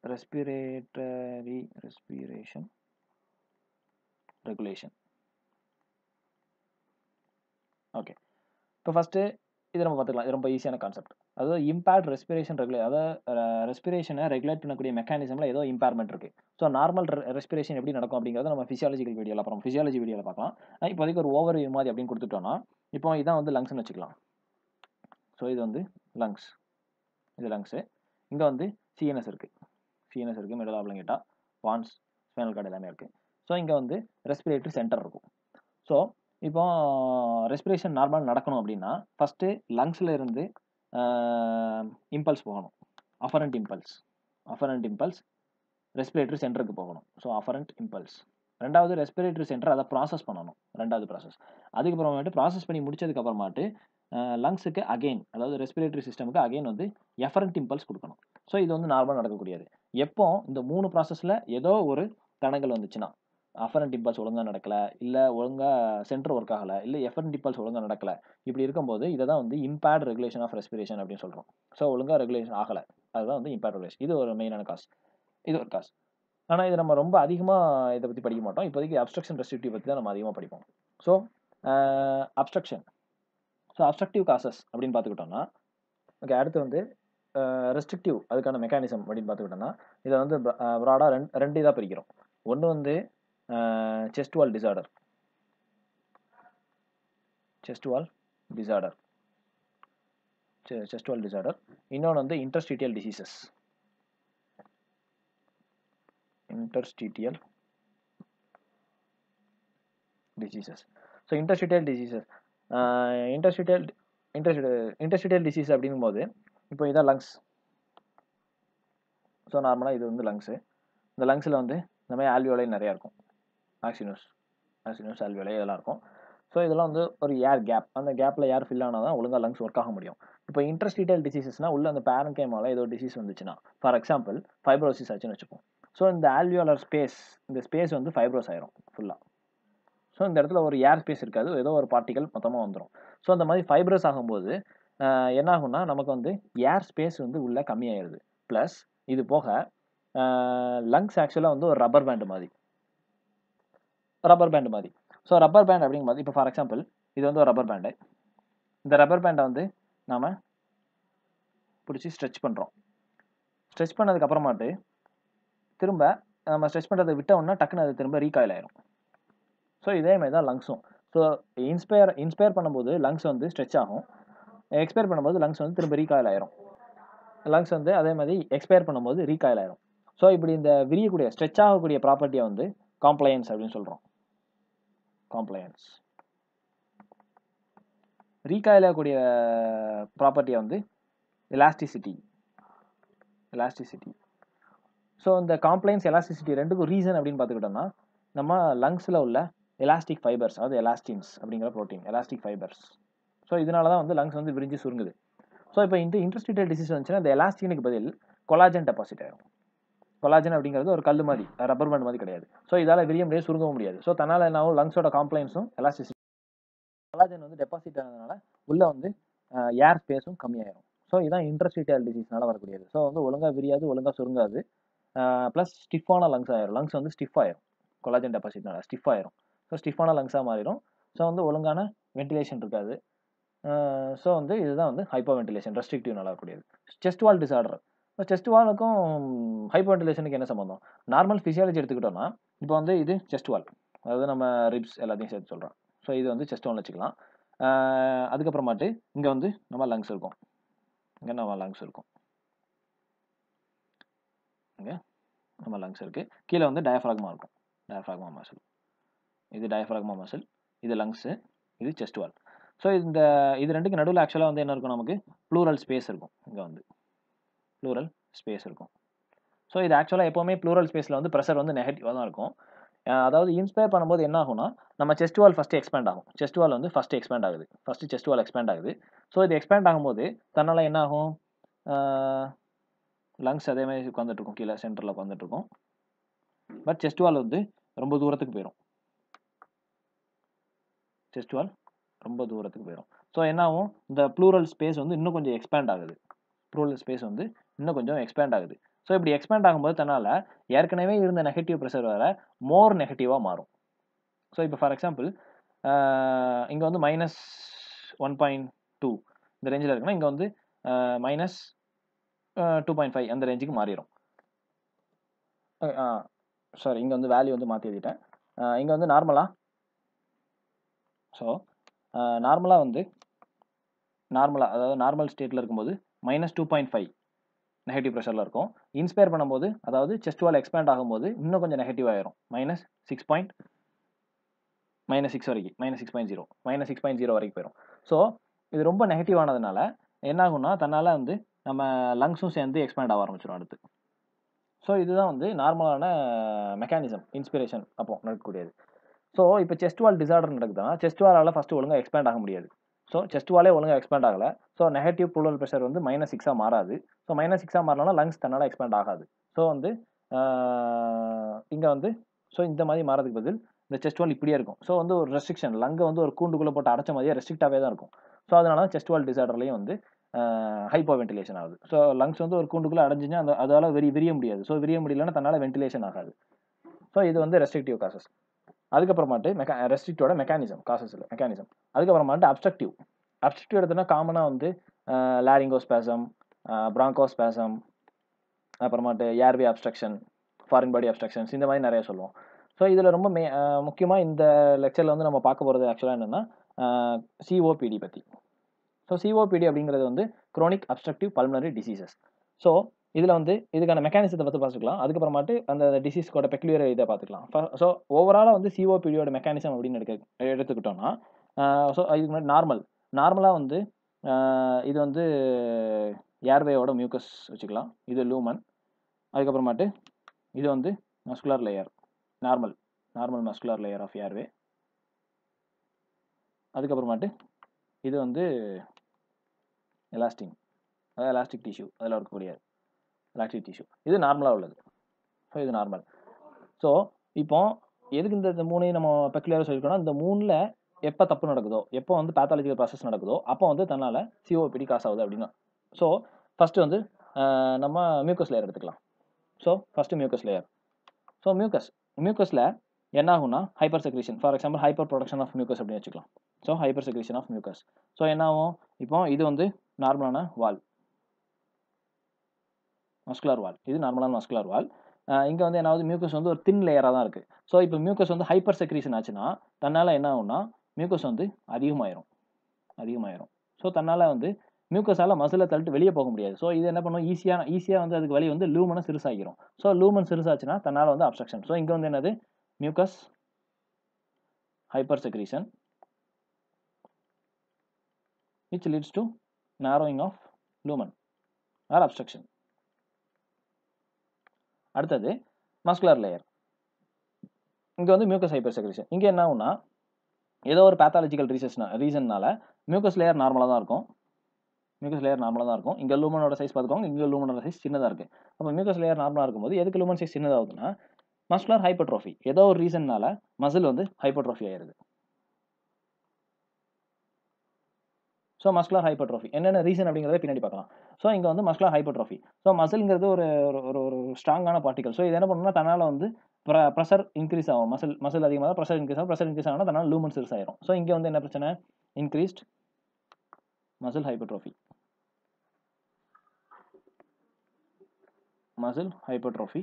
respiratory respiration regulation okay இப்போ ஃபஸ்ட்டு இது நம்ம பார்த்துக்கலாம். இது ரொம்ப ஈஸியான கான்செப்ட் அதாவது இம்பேர்ட் ரெஸ்பிரேஷன் ரெகுலே அதாவது ரெஸ்பிரேஷனை ரெகுலேட் பண்ணக்கூடிய மெக்கானிசமில் ஏதோ இம்பேர்மெண்ட் இருக்குது ஸோ நார்மல் ரெஸ்பிரேஷன் எப்படி நடக்கும் அப்படிங்கிறத நம்ம ஃபிசியாலஜிக்கல் வீடியோவில் அப்புறம் ஃபிசியாலஜி வீடியோவில் பார்க்கலாம். இப்போதைக்கு ஒரு ஓவர் வியூ மாதிரி அப்படின்னு கொடுத்துட்டோம்னா இப்போ இதான் வந்து லங்ஸ்னு வச்சுக்கலாம். ஸோ இது வந்து லங்ஸ் இது லங்ஸு இங்கே வந்து சிஎன்எஸ் இருக்குது சிஎன்எஸ் இருக்குது medulla oblongata pons spinal cord எல்லாமே இருக்குது ஸோ இங்கே வந்து ரெஸ்பிரேட்டரி சென்டர் இருக்கும். ஸோ இப்போ ரெஸ்பிரேஷன் நார்மல் நடக்கணும் அப்படின்னா ஃபஸ்ட்டு லங்ஸில் இருந்து இம்பல்ஸ் போகணும். Afferent impulse afferent impulse respiratory சென்டருக்கு போகணும். ஸோ அஃபரண்ட் இம்பல்ஸ் ரெண்டாவது ரெஸ்பிரேட்டரி சென்டர் அதை ப்ராசஸ் பண்ணணும். ரெண்டாவது ப்ராசஸ் அதுக்கப்புறமேட்டு ப்ராசஸ் பண்ணி முடிச்சதுக்கப்புறமாட்டு லங்ஸுக்கு அகெயின் அதாவது ரெஸ்பிரேட்டரி சிஸ்டமுக்கு அகெயின் வந்து எஃபரண்ட் இம்பல்ஸ் கொடுக்கணும். ஸோ இது வந்து நார்மலாக நடக்கக்கூடியது. எப்போ? இந்த மூணு ப்ராசஸில் ஏதோ ஒரு தடங்கள் வந்துச்சுன்னா. அஃபரன் டிம்பால்ஸ் ஒழுங்காக நடக்கலை இல்லை ஒழுங்காக சென்டர் ஒர்க் ஆகலை இல்லை எஃபரன் டிம்பால்ஸ் ஒழுங்காக நடக்கலை. இப்படி இருக்கும்போது இதை தான் வந்து இம்பேர்ட் ரெகுலேஷன் ஆஃப் ரெஸ்பிரேஷன் அப்படின்னு சொல்கிறோம் ஸோ ஒழுங்காக ரெகுலேஷன் ஆகலை. அதுதான் வந்து இம்பேர்ட் ரெகுலேஷன் இது ஒரு மெயினான காஸ் இது ஒரு காஸ் ஆனால் இது நம்ம ரொம்ப அதிகமாக இதை பற்றி படிக்க மாட்டோம். இப்போதைக்கு அப்ஸ்ட்ரக்ஷன் ரெஸ்ட்ரிக்டிவ் பற்றி தான் நம்ம அதிகமாக படிப்போம். So obstruction so obstructive causes அப்படின்னு பார்த்துக்கிட்டோம்னா ஓகே அடுத்து வந்து ரெஸ்ட்ரிக்டிவ் அதுக்கான மெக்கானிசம் அப்படின்னு பார்த்துக்கிட்டோம்னா இதை வந்து ப்ராடாக ரெண்டு ரெண்டு இதாக பிரிக்கிறோம். ஒன்று வந்து chest wall disorder chest wall disorder chest wall disorder இன்னொன்று வந்து interstitial diseases interstitial diseases so interstitial diseases interstitial interstitial interstitial disease அப்படிங்கும்போது இப்போ இதான் லங்ஸ் ஸோ நார்மலாக இது வந்து லங்ஸு இந்த லங்ஸில் வந்து இந்த மாதிரி ஆல்வியோலை நிறையா இருக்கும். ஆக்சினோஸ் ஆக்சினோஸ் ஆல்வியோலை இதெல்லாம் இருக்கும். ஸோ இதெல்லாம் வந்து ஒரு ஏர் கேப் அந்த கேப்பில் ஏர் ஃபில் ஆனால் தான் ஒழுங்காக லங்ஸ் ஒர்க் ஆக முடியும். இப்போ இன்ட்ரஸ்டீட்டல் டிசீசஸ்னால் உள்ள அந்த பேரன்கேமாவில் ஏதோ டிசீஸ் வந்துச்சுன்னா ஃபார் எக்ஸாம்பிள் ஃபைப்ரோசிஸ் ஆச்சுன்னு வச்சுப்போம். ஸோ இந்த ஆல்வியோலர் ஸ்பேஸ் இந்த ஸ்பேஸ் வந்து ஃபைப்ரோஸ் ஆயிரும் ஃபுல்லாக ஸோ இந்த இடத்துல ஒரு ஏர் ஸ்பேஸ் இருக்காது. ஏதோ ஒரு பார்ட்டிகல் மொத்தமாக வந்துடும் ஸோ அந்த மாதிரி ஃபைப்ரஸ் ஆகும்போது என்ன ஆகும்னா நமக்கு வந்து ஏர் ஸ்பேஸ் வந்து உள்ளே கம்மியாயிருது. ப்ளஸ் இது போக லங்ஸ் ஆக்சுவலாக வந்து ஒரு ரப்பர் பேண்டு மாதிரி. ரப்பர் பேண்டு மாதிரி. ஸோ ரப்பர் பேண்ட் அப்படிங்கும்போது இப்போ ஃபார் எக்ஸாம்பிள் இது வந்து ஒரு ரப்பர் பேண்டு இந்த ரப்பர் பேண்டை வந்து நாம் பிடிச்சி ஸ்ட்ரெச் பண்ணுறோம் ஸ்ட்ரெச் பண்ணதுக்கப்புறமாட்டு திரும்ப நம்ம ஸ்ட்ரெச் பண்ணுறதை விட்டோம்னா டக்குன்னு அது திரும்ப ரீகாயில் ஆயிரும். ஸோ இதே மாதிரி தான் லங்ஸும் ஸோ இன்ஸ்பயர் இன்ஸ்பயர் பண்ணும்போது லங்ஸ் வந்து ஸ்ட்ரெச் ஆகும். எக்ஸ்பயர் பண்ணும்போது லங்ஸ் வந்து திரும்ப ரீகாயில் ஆயிரும். லங்ஸ் வந்து அதே மாதிரி எக்ஸ்பயர் பண்ணும்போது ரீகாயில் ஆயிரும். ஸோ இப்படி இந்த விரியக்கூடிய ஸ்ட்ரெச் ஆகக்கூடிய ப்ராப்பர்ட்டியை வந்து காம்ப்ளையன்ஸ் அப்படின்னு சொல்கிறோம் காம்ப்ளையன்ஸ் ரீகாயிலக்கூடிய ப்ராப்பர்ட்டியை வந்து எலாஸ்டிசிட்டி எலாஸ்டிசிட்டி ஸோ இந்த காம்ப்ளைன்ஸ் எலாஸ்டிசிட்டி ரெண்டுக்கும் ரீசன் அப்படின்னு பார்த்துக்கிட்டோம்னா நம்ம லங்ஸில் உள்ள எலாஸ்டிக் ஃபைபர்ஸ் அதாவது எலாஸ்டின்ஸ் அப்படிங்கிற ப்ரோட்டீன் எலாஸ்டிக் ஃபைபர்ஸ் ஸோ இதனால தான் வந்து லங்ஸ் வந்து விரிஞ்சு சுருங்குது. ஸோ இப்போ இந்த இன்ட்ரஸ்டிட்டல் டிசீஸ் வந்துச்சுன்னா இந்த எலாஸ்டினுக்கு பதில் கொலாஜன் டெபாசிட் ஆகும் கொலாஜன் அப்படிங்கிறது ஒரு கல் மாதிரி ரப்பர் பேண்ட் மாதிரி கிடையாது. ஸோ இதால் விரிய முடியாது சுருங்கவும் முடியாது. ஸோ தன்னால் என்ன ஆகும்? லங்ஸோட காம்ப்ளைன்ஸும் எலாஸ்டிசிட்டி கொலாஜன் வந்து டெபாசிட் ஆனதுனால உள்ளே வந்து ஏர் ஸ்பேஸும் கம்மியாயிரும். ஸோ இதுதான் இன்ட்ரஸ்டிட்டியல் டிசீஸ்னால வரக்கூடியது. ஸோ வந்து ஒழுங்காக விரியாது ஒழுங்காக சுருங்காது. ப்ளஸ் ஸ்டிஃபான லங்ஸ் ஆயிரும். லங்ஸ் வந்து ஸ்டிஃப் ஆயிரும். கொலாஜன் டெபாசிட்னால ஸ்டிஃப் ஆயிரும். ஸோ ஸ்டிஃபான லங்ஸாக மாறிடும் ஸோ வந்து ஒழுங்கான வென்டிலேஷன் இருக்காது. ஸோ வந்து இதுதான் வந்து ஹைப்போ வென்டிலேஷன் ரெஸ்ட்ரிக்டிவ்னால வரக்கூடியது. செஸ்ட் வால் டிசார்டர் செஸ்ட் வாலுக்கும் ஹைப்பர்வென்டிலேஷனுக்கு என்ன சம்மந்தம் நார்மல் ஃபிசியாலஜி எடுத்துக்கிட்டோம்னா இப்போ வந்து இது செஸ்ட் வால் அதாவது நம்ம ரிப்ஸ் எல்லாத்தையும் சேர்த்து சொல்கிறோம் ஸோ இது வந்து செஸ்ட் வால் வச்சுக்கலாம். அதுக்கப்புறமாட்டு இங்கே வந்து நம்ம லங்ஸ் இருக்கும். இங்கே நம்ம லங்ஸ் இருக்கும். இங்கே நம்ம லங்ஸ் இருக்குது கீழே வந்து டயஃப்ராக்மா இருக்கும். டயஃப்ராக்மா மசில் இது டயஃப்ராக்மா மசில் இது லங்ஸு இது செஸ்ட் வால் ஸோ இந்த இது ரெண்டுக்கு நடுவில் ஆக்சுவலாக வந்து என்ன இருக்கும் நமக்கு? ப்ளூரல் ஸ்பேஸ் இருக்கும். இங்கே வந்து. ப்ளூரல் ஸ்பேஸ் இருக்கும். ஸோ இது ஆக்சுவலாக எப்போவுமே ப்ளூரல் ஸ்பேஸில் வந்து ப்ரெஷர் வந்து நெகட்டிவாக தான் இருக்கும். அதாவது இன்ஸ்பயர் பண்ணும்போது என்ன ஆகும்னா நம்ம செஸ்ட் வால் ஃபஸ்ட்டு எக்ஸ்பேண்ட் ஆகும். செஸ்ட் வால் வந்து ஃபஸ்ட்டு எக்ஸ்பேண்ட் ஆகுது. ஃபஸ்ட்டு செஸ்ட் வால் எக்ஸ்பேண்ட் ஆகுது. ஸோ இது எக்ஸ்பேண்ட் ஆகும்போது தன்னால் என்ன ஆகும்? லங்ஸ் அதே மாதிரி உட்காந்துட்டு இருக்கும். கீழே சென்டரில் உட்காந்துட்டு இருக்கும். பட் செஸ்ட் வால் வந்து ரொம்ப தூரத்துக்கு போயிடும் செஸ்ட் வால் ரொம்ப தூரத்துக்கு போயிடும் ஸோ என்ன ஆகும்? இந்த ப்ளூரல் ஸ்பேஸ் வந்து இன்னும் கொஞ்சம் எக்ஸ்பேண்ட் ஆகுது. ப்ளூரல் ஸ்பேஸ் வந்து இன்னும் கொஞ்சம் எக்ஸ்பேண்ட் ஆகுது. ஸோ இப்படி எக்ஸ்பேண்ட் ஆகும்போது தன்னால் ஏற்கனவே இருந்த நெகட்டிவ் ப்ரெஷர் வேற மோர் நெகட்டிவாக மாறும். ஸோ இப்போ ஃபார் எக்ஸாம்பிள் இங்கே வந்து மைனஸ் ஒன் பாயிண்ட் டூ இந்த ரேஞ்சில் இருக்குன்னா இங்கே வந்து மைனஸ் டூ பாயிண்ட் ஃபைவ் அந்த ரேஞ்சுக்கு மாறிடும் சாரி இங்கே வந்து வேல்யூ வந்து மாற்றி எழுதிட்டேன். இங்கே வந்து நார்மலாக ஸோ நார்மலாக வந்து நார்மலாக அதாவது நார்மல் ஸ்டேட்டில் இருக்கும்போது minus two point five negative ப்ரெஷரில் இருக்கும். இன்ஸ்பயர் பண்ணும்போது அதாவது செஸ்ட் வால் எக்ஸ்பேண்ட் ஆகும்போது இன்னும் கொஞ்சம் நெகட்டிவ் ஆயிரும். Minus six point minus six வரைக்கும் minus six point zero minus six point zero வரைக்கும் போயிடும் ஸோ இது ரொம்ப நெகட்டிவ் ஆனதுனால என்னாகும்னா தன்னால் வந்து நம்ம லங்ஸும் சேர்ந்து எக்ஸ்பேண்ட் ஆக ஆரம்பிச்சிடும் அடுத்து. ஸோ இதுதான் வந்து நார்மலான மெக்கானிசம் இன்ஸ்பிரேஷன் அப்போ நடக்கக்கூடியது. ஸோ இப்போ செஸ்ட் வால் டிசார்டர் நடக்குதுன்னா செஸ்ட் வாலால் ஃபஸ்ட்டு ஒழுங்காக எக்ஸ்பேண்ட் ஆக முடியாது. ஸோ செஸ்ட் வாலே ஒழுங்காக எக்ஸ்பேண்ட் ஆகலை. ஸோ நெகட்டிவ் ப்ளூரல் ப்ரெஷர் வந்து மைனஸ் சிக்ஸாக மாறாது. ஸோ மைனஸ் சிக்ஸாக மாறினா லங்ஸ் தன்னால் எக்ஸ்பேண்ட் ஆகாது. ஸோ வந்து இங்கே வந்து ஸோ இந்த மாதிரி மாறதுக்கு பதில் இந்த செஸ்ட் வால் இப்படியே இருக்கும். ஸோ வந்து ஒரு ரெஸ்ட்ரிக்ஷன் லங்கை வந்து ஒரு கூண்டுக்குள்ளே போட்டு அடைச்ச மாதிரியே ரெஸ்ட்ரிக்டாகவே தான் இருக்கும். ஸோ அதனால தான் செஸ்ட் வால் டிசார்டர்லையும் வந்து ஹைப்போ வென்டிலேஷன் ஆகுது. ஸோ லங்ஸ் வந்து ஒரு கூண்டுக்குள்ளே அடைஞ்சிங்கன்னா அந்த அதால் விரி விரிய முடியாது. ஸோ விரிய முடியலன்னா தன்னால் வென்டிலேஷன் ஆகாது. ஸோ இது வந்து ரெஸ்ட்ரிக்டிவ் காசஸ் அதுக்கப்புறமாட்டு மெக்கா ரெஸ்ட்ரிக்டோட மெக்கானிசம் காசஸில் மெக்கானிசம் அதுக்கப்புறமாட்டு அப்ஸ்ட்ரக்டிவ் அப்ஸ்ட்ரக்டிவ் எடுத்தோன்னா காமனாக வந்து laryngospasm bronchospasm அப்புறமாட்டு airway obstruction foreign body obstructions இந்த மாதிரி நிறைய சொல்லுவோம். ஸோ இதில் ரொம்ப மே முக்கியமாக இந்த லெக்சரில் வந்து நம்ம பார்க்க போகிறது ஆக்சுவலாக என்னென்னா சிஓபிடி பற்றி ஸோ சிஓபிடி அப்படிங்கிறது வந்து chronic obstructive pulmonary diseases so இதில் வந்து இதுக்கான மெக்கானிசத்தை பற்றி பார்த்துக்கலாம். அதுக்கப்புறமாட்டு அந்த டிசீஸ்க்கோட பெக்லியர் இதை பார்த்துக்கலாம். ஸோ ஓவராலாக வந்து சிஓபிடியோட மெக்கானிசம் அப்படின்னு எடுக்க எடுத்துக்கிட்டோம்னா ஸோ இதுக்கு முன்னாடி நார்மல் நார்மலாக வந்து இது வந்து ஏர்வேயோட மியூக்கஸ் வச்சுக்கலாம். இது லூமன் அதுக்கப்புறமாட்டு இது வந்து muscular layer normal normal muscular layer of airway அதுக்கப்புறமாட்டு இது வந்து எலாஸ்டிங் அதாவது எலாஸ்டிக் டிஷ்யூ அதில் இருக்கக்கூடியது லாக்டிக் டிஷ்யூ இது நார்மலாக உள்ளது. ஸோ இது நார்மல் ஸோ இப்போ எதுக்கு இந்த இந்த மூணையும் நம்ம பெக்குலியராக சொல்லியிருக்கோம்னா இந்த மூணில் எப்போ தப்பு நடக்குதோ எப்போ வந்து பேத்தாலஜிக்கல் ப்ராசஸ் நடக்குதோ அப்போ வந்து தன்னால் சிஓபிடி காசு ஆகுது அப்படின்னா. ஸோ ஃபஸ்ட்டு வந்து நம்ம மியூக்கஸ் லேயர் எடுத்துக்கலாம். So first mucus layer so mucus மியூக்கஸில் என்ன ஆகும்னா hypersecretion for example hyper production of mucus அப்படின்னு வச்சுக்கலாம். So hypersecretion of mucus so என்ன ஆகும்? இப்போ இது வந்து நார்மலான வால் மஸ்குலர் வால் இது நார்மலான மஸ்குலர் வால் இங்கே வந்து என்னாவது மியூக்கஸ் வந்து ஒரு தின் லேயராக தான் இருக்குது ஸோ இப்போ மியூக்கஸ் வந்து ஹைப்பர் செக்ரீஷன் ஆச்சுன்னா தன்னால் என்ன ஆகும்னா மியூக்கஸ் வந்து அதிகமாயிரும். அதிகமாயிரும். ஸோ தன்னால் வந்து மியூக்கஸால் மசிலை தள்ளிட்டு வெளியே போக முடியாது. ஸோ இது என்ன பண்ணும்? ஈஸியாக ஈஸியாக வந்து அதுக்கு வழி வந்து லூமனை சிறுசாகிரும். ஸோ லூமன் சிறுசாச்சுன்னா தன்னால் வந்து அப்ஸ்ட்ரக்ஷன் ஸோ இங்கே வந்து என்னது? Mucus hypersecretion which leads to narrowing of lumen or obstruction அடுத்தது மஸ்குலர் லேயர் இங்கே வந்து மியூக்கஸ் ஹைப்பர் செக்ரேஷன் இங்கே என்ன ஆகும்னா ஏதோ ஒரு பேத்தாலஜிக்கல் ரீசஸ்னா ரீசன்னால மியூக்கஸ் லேயர் நார்மலாக தான் இருக்கும். மியூக்கஸ் லேயர் நார்மலாக தான் இருக்கும். இங்கே லூமனோட சைஸ் பார்த்துக்கோங்க இங்கே லூமனோட சைஸ் சின்னதாக இருக்குது அப்போ மியூக்கஸ் லேயர் நார்மலாக இருக்கும்போது எதுக்கு லூமன் சைஸ் சின்னதாகுதுன்னா மஸ்குலர் ஹைப்பர்ட்ரோஃபி ஏதோ ஒரு ரீசன்னால மசில் வந்து ஹைப்பர்ட்ரோஃபி ஆயிருது. ஸோ மஸ்குலர் ஹைப்பர்ட்ரோஃபி என்னென்ன ரீசன் அப்படிங்கிறத பின்னாடி பார்க்கலாம். ஸோ இங்கே வந்து மஸ்குலர் ஹைப்பர்ட்ரோஃபி ஸோ மசில்ங்கிறது ஒரு ஒரு ஒரு ஒரு ஸ்ட்ராங்கான பார்ட்டிகல் ஸோ இது என்ன பண்ணணும்னா தன்னால் வந்து ப்ரெஷர் இன்க்ரீஸ் ஆகும். மசில் மசில் அதிகமாக ப்ரெஷர் இன்க்ரீஸ் ஆகும். ப்ரெஷர் இன்க்ரீஸ் ஆகும்னா தன்னால் லூமன்ஸ் ரிஸ் ஆயிரும். ஸோ இங்கே வந்து என்ன பிரச்சனை? Increased muscle hypertrophy muscle hypertrophy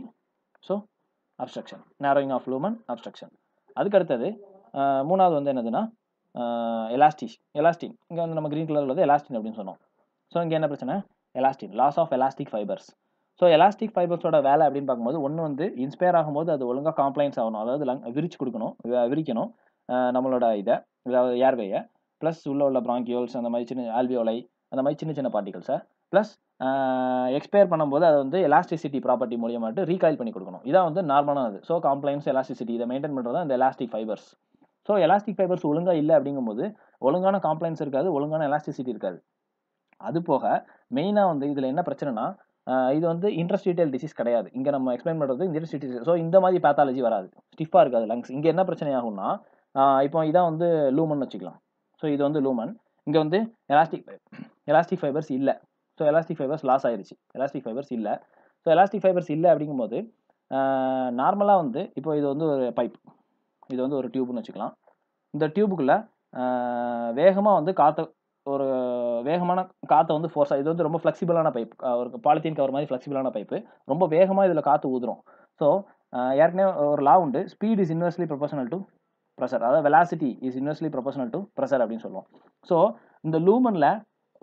so obstruction narrowing of lumen obstruction அதுக்கு அடுத்தது மூணாவது வந்து என்னதுன்னா எலாஸ்டிஷ் எலாஸ்டின் இங்கே வந்து நம்ம க்ரீன் கலர் உள்ளது எலாஸ்டின் அப்படின்னு சொன்னோம். ஸோ இங்கே என்ன பிரச்சனை? Elastin loss of elastic fibres so elastic ஃபைபர்ஸோட வேலை அப்படின்னு பார்க்கும்போது ஒன்று வந்து இன்ஸ்பயர் ஆகும்போது அது ஒழுங்காக காம்ப்ளைன்ஸ் ஆகணும். அதாவது லங் விரிச்சு கொடுக்கணும். விரிக்கணும். நம்மளோட இதை அதாவது ஏர்வேயை ப்ளஸ் உள்ள உள்ள பிராங்கியோல்ஸ் அந்த மாதிரி சின்ன ஆல்வியோலை அந்த மாதிரி சின்ன சின்ன பார்ட்டிகல்ஸை ப்ளஸ் எக்ஸ்பயர் பண்ணும்போது அது வந்து எலாஸ்டிசிட்டி ப்ராப்பர்ட்டி மூலியமாட்டு ரீகாயில் பண்ணி கொடுக்கணும். இதான் வந்து நார்மலானது ஸோ காம்ப்ளைன்ஸ் எலாஸ்டிசிட்டி இதை மெயின்டைன் பண்ணுறது தான் elastic fibres so elastic fibres ஒழுங்காக இல்லை அப்படிங்கும்போது ஒழுங்கான காம்ப்ளைன்ஸ் இருக்காது ஒழுங்கான எலாஸ்டிசிட்டி இருக்காது. அது போக மெயினாக வந்து இதில் என்ன பிரச்சனைனா இது வந்து இன்ட்ரஸ்டீட்டியல் டிசீஸ் கிடையாது. இங்கே நம்ம எக்ஸ்பிளைன் பண்ணுறது இன்ட்ரஸ்டீட்டியல் ஸோ இந்த மாதிரி பேத்தாலஜி வராது. ஸ்டிஃபாக இருக்காது லங்ஸ் இங்கே என்ன பிரச்சனை ஆகும்னா இப்போ இதான் வந்து லூமன் வச்சுக்கலாம். ஸோ இது வந்து லூமன் இங்கே வந்து எலாஸ்டிக் எலாஸ்டிக் ஃபைபர்ஸ் இல்லை. ஸோ எலாஸ்டிக் ஃபைபர்ஸ் லாஸ் ஆயிடுச்சு எலாஸ்டிக் ஃபைபர்ஸ் இல்லை. ஸோ எலாஸ்டிக் ஃபைபர்ஸ் இல்லை அப்படிங்கும்போது நார்மலாக வந்து இப்போ இது வந்து ஒரு பைப் இது வந்து ஒரு டியூப்னு வச்சுக்கலாம். இந்த டியூபுக்குள்ளே வேகமாக வந்து காற்று வேகமான காற்றை வந்து ஃபோர்ஸாக இது வந்து ரொம்ப ஃப்ளெக்சிபிளான பைப் ஒரு பாலித்தீன் கவர் மாதிரி ஃப்ளெக்சிபிளான பைப்பு ரொம்ப வேகமாக இதில் காற்று ஊதுரும். ஸோ ஏற்கனவே ஒரு லா உண்டு. Speed is inversely proportional to pressure அதாவது velocity is inversely proportional to pressure அப்படின்னு சொல்லுவோம். ஸோ இந்த லூமனில்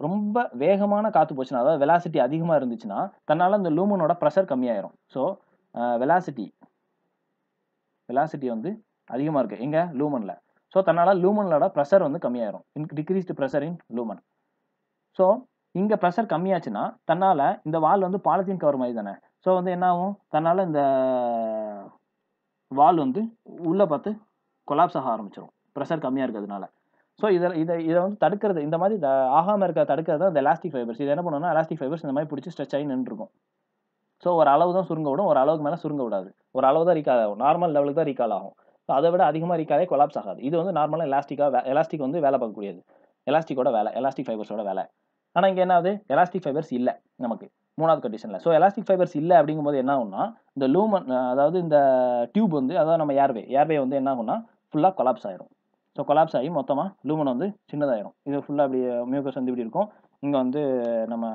ரொம்ப வேகமான காற்று போச்சுன்னா அதாவது வெலாசிட்டி அதிகமாக இருந்துச்சுன்னா தன்னால் இந்த லூமனோட ப்ரெஷர் கம்மியாயிரும். ஸோ வெலாசிட்டி வெலாசிட்டி வந்து அதிகமாக இருக்குது எங்கே? லூமனில் ஸோ தன்னால் லூமனோட ப்ரெஷர் வந்து கம்மியாயிரும். In decreased pressure in lumen so இங்கே ப்ரெஷர் கம்மியாச்சுன்னா தன்னால் இந்த வால் வந்து பாலித்தீன் கவர் மாதிரி தானே. ஸோ வந்து என்ன ஆகும்? தன்னால் இந்த வால் வந்து உள்ளே பார்த்து கொலாப்ஸ் ஆக ஆரம்பிச்சிடும் ப்ரெஷர் கம்மியாக இருக்கிறதுனால. ஸோ இதை இதை இதை வந்து தடுக்கிறது இந்த மாதிரி த- ஆகாம இருக்க தடுக்கிறது தான் இந்த எலாஸ்டிக் ஃபைபர்ஸ் இது என்ன பண்ணுவோம்னா எலாஸ்டிக் ஃபைபர்ஸ் இந்த மாதிரி பிடிச்சி ஸ்ட்ரெச் ஆகி நின்றுருக்கும். ஸோ ஒரு அளவு தான் சுருங்க விடும் ஒரு அளவுக்கு மேலே சுருங்க விடாது. ஒரு அளவு தான் ரீகால் ஆகும். நார்மல் லெவலுக்கு தான் ரீகால் ஆகும். ஸோ அதை விட அதிகமாக ரீகாலே கொலாப்ஸ் ஆகாது. இது வந்து நார்மலாக எலாஸ்டிக்காக எலாஸ்டிக் வந்து வேலை பார்க்கக்கூடியது. எலாஸ்டிக்கோட வேலை எலாஸ்டிக் ஃபைபர்ஸோட வேலை. ஆனால் இங்கே என்ன ஆகுது? எலாஸ்டிக் ஃபைபர்ஸ் இல்லை நமக்கு. மூணாவது கண்டிஷனில் ஸோ எலாஸ்டிக் ஃபைபர்ஸ் இல்லை அப்படிங்கும்போது என்ன ஆகும்னா இந்த லூமன் அதாவது இந்த டியூப் வந்து அதாவது நம்ம ஏர்வே ஏர்வே வந்து என்ன ஆகும்னா ஃபுல்லாக கொலாப்ஸ் ஆயிரும். ஸோ கொலாப்ஸ் ஆகி மொத்தமாக லூமன் வந்து சின்னதாயிரும். இது ஃபுல்லாக அப்படி மியூக்கஸ் வந்து இப்படி இருக்கும். இங்கே வந்து நம்ம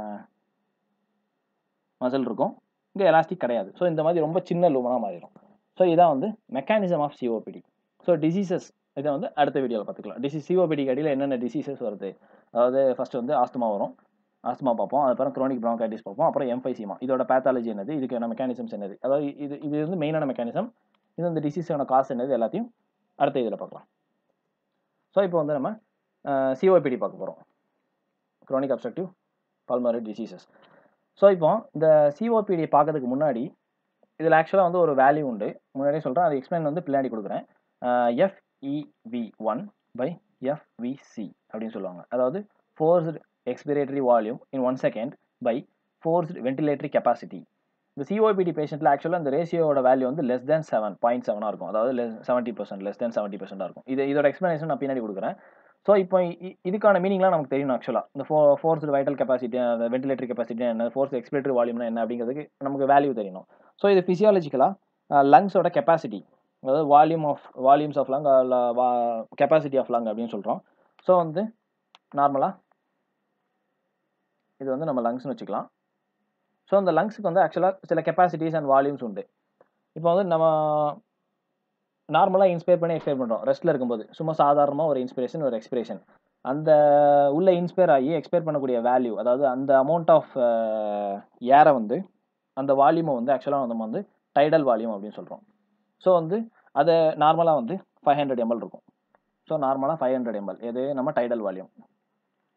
மசில் இருக்கும். இங்கே எலாஸ்டிக் கிடையாது. ஸோ இந்த மாதிரி ரொம்ப சின்ன லூமனாக மாறிடும் ஸோ இதான் வந்து mechanism of COPD so diseases இதை வந்து அடுத்த வீடியோவில் பார்த்துக்கலாம். டிசீஸ் சிஓபிடிக்கு அடியில் என்னென்ன டிசீசஸ் வருது? அதாவது ஃபர்ஸ்ட் வந்து ஆஸ்துமா வரும். ஆஸ்துமா பார்ப்போம். அதுக்கப்புறம் குரோனிக் bronchitis பார்ப்போம். அப்புறம் எம்ஃபைசிமா இதோட பேத்தாலஜி என்னது? இதுக்கான மெக்கானிசம்ஸ் என்னது? அதாவது இது இது வந்து மெயினான மெக்கானிசம் இது இந்த டிசீஸான காசு என்னது? எல்லாத்தையும் அடுத்த இதில் பார்க்கலாம். ஸோ இப்போ வந்து நம்ம சிஓபிடி பார்க்க போகிறோம் chronic obstructive pulmonary diseases so இப்போ இந்த சிஓபிடி பார்க்கறதுக்கு முன்னாடி இதில் ஆக்சுவலாக வந்து ஒரு வேல்யூ உண்டு. முன்னாடியே சொல்கிறேன் அது எக்ஸ்பிளைன் வந்து பின்னாடி கொடுக்குறேன். F EV one by FVC அப்படின்னு சொல்லுவாங்க. அதாவது forced expiratory volume in one second by forced ventilatory capacity இந்த சிஓபிடி பேஷண்ட்டில் ஆக்சுவலாக இந்த ரேஷியோட வேல்யூ வந்து லெஸ் தேன் செவன் பாயிண்ட் செவனாக இருக்கும். அதாவது less seventy percent less than seventy பர்சன்டாக இருக்கும். இது இதோட எக்ஸ்ப்ளனேஷன் நான் பின்னாடி கொடுக்குறேன். ஸோ இப்போ இதுக்கான மீனிங்லாம் நமக்கு தெரியும் ஆக்சுவலாக இந்த ஃபோ ஃபோர்ஸ்டு வைட்டல் கெப்பாசிட்டி அந்த வென்டிலேட்டரி கெப்பாசிட்டி என்ன ஃபோர்ஸ் எக்ஸ்பிரேட்டரி வால்யூம்னா என்ன அப்படிங்கிறதுக்கு நமக்கு வேல்யூ தெரியணும். ஸோ இது ஃபிசியாலஜிக்கலாக லங்ஸோட கெப்பாசிட்டி அதாவது volume of volumes of lung capacity of lung அப்படின்னு சொல்கிறோம் ஸோ வந்து நார்மலாக இது வந்து நம்ம லங்ஸ்னு வச்சுக்கலாம். ஸோ அந்த லங்ஸுக்கு வந்து ஆக்சுவலாக சில கெப்பாசிட்டிஸ் அண்ட் வால்யூம்ஸ் உண்டு. இப்போ வந்து நம்ம நார்மலாக இன்ஸ்பயர் பண்ணி எக்ஸ்பயர் பண்ணுறோம் ரெஸ்ட்டில் இருக்கும்போது. சும்மா சாதாரணமாக ஒரு இன்ஸ்பிரேஷன் ஒரு எக்ஸ்பிரேஷன் அந்த உள்ளே இன்ஸ்பயர் ஆகி எக்ஸ்பயர் பண்ணக்கூடிய வேல்யூ அதாவது அந்த அமௌண்ட் ஆஃப் ஏரை வந்து அந்த வால்யூமை வந்து ஆக்சுவலாக நம்ம வந்து டைடல் வால்யூம் அப்படின்னு சொல்கிறோம் ஸோ வந்து அதை நார்மலாக வந்து ஃபைவ் ஹண்ட்ரட் எம்எல் இருக்கும். ஸோ நார்மலாக ஃபைவ் ஹண்ட்ரட் எம்எல் எது நம்ம டைடல் வால்யூம்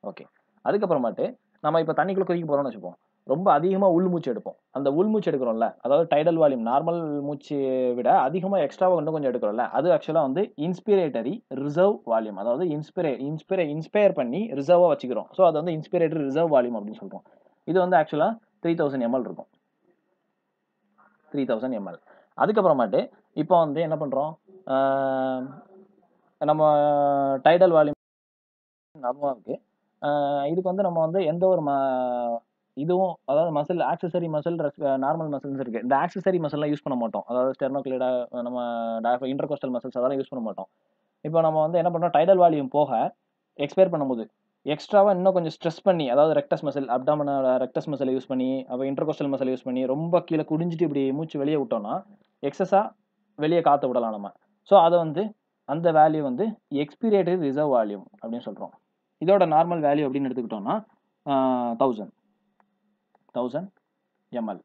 ஓகே அதுக்கப்புறமாட்டு நம்ம இப்போ தண்ணிக்குள்ளே குதிக்க போகிறோம்னு வச்சுப்போம். ரொம்ப அதிகமாக உள்மூச்சு எடுப்போம். அந்த உள்மூச்சு எடுக்கிறோம்ல அதாவது டைடல் வால்யூம் நார்மல் மூச்சு விட அதிகமாக எக்ஸ்ட்ராவாக இன்னும் கொஞ்சம் எடுக்கிறோம்ல அது ஆக்சுவலாக வந்து இன்ஸ்பிரேட்டரி ரிசர்வ் வால்யூம் அதாவது இன்ஸ்பிரே இன்ஸ்பிரே இன்ஸ்பயர் பண்ணி ரிசர்வாக வச்சுக்கிறோம். ஸோ அது வந்து இன்ஸ்பிரேட்டரி ரிசர்வ் வால்யூம் அப்படின்னு சொல்கிறோம் இது வந்து ஆக்சுவலாக த்ரீ தௌசண்ட் எம்எல் இருக்கும். த்ரீ தௌசண்ட் எம்எல் அதுக்கப்புறமாட்டு இப்போ வந்து என்ன பண்ணுறோம் நம்ம டைடல் வால்யூம் இருக்குது இதுக்கு வந்து நம்ம வந்து எந்த ஒரு ம இதுவும் அதாவது muscle accessory muscle normal muscles இருக்குது இந்த ஆக்சசரி மசில்லாம் யூஸ் பண்ண மாட்டோம். அதாவது ஸ்டெர்னோக்ளிடா நம்ம இன்டர்கோஸ்டல் மசில்ஸ் அதெல்லாம் யூஸ் பண்ண மாட்டோம். இப்போ நம்ம வந்து என்ன பண்ணுறோம் டைடல் வால்யூம் போக எக்ஸ்பயர் பண்ணும்போது எக்ஸ்ட்ராவாக இன்னும் கொஞ்சம் ஸ்ட்ரெஸ் பண்ணி அதாவது ரெக்டஸ் மசில் அப்டாமன ரெக்டஸ் மசிலை யூஸ் பண்ணி அப்போ இன்டர்கோஸ்டல் மசிலை யூஸ் பண்ணி ரொம்ப கீழே குடிஞ்சிட்டு இப்படி மூச்சு வெளியே விட்டோம்னா எக்ஸஸாக வெளியே காற்று விடலாம் நம்ம. ஸோ அதை வந்து அந்த வேல்யூ வந்து எக்ஸ்பீரியேட்டட் ரிசர்வ் வால்யூம் அப்படின்னு சொல்கிறோம் இதோட நார்மல் வேல்யூ அப்படின்னு எடுத்துக்கிட்டோம்னா தௌசண்ட் தௌசண்ட் எம்எல்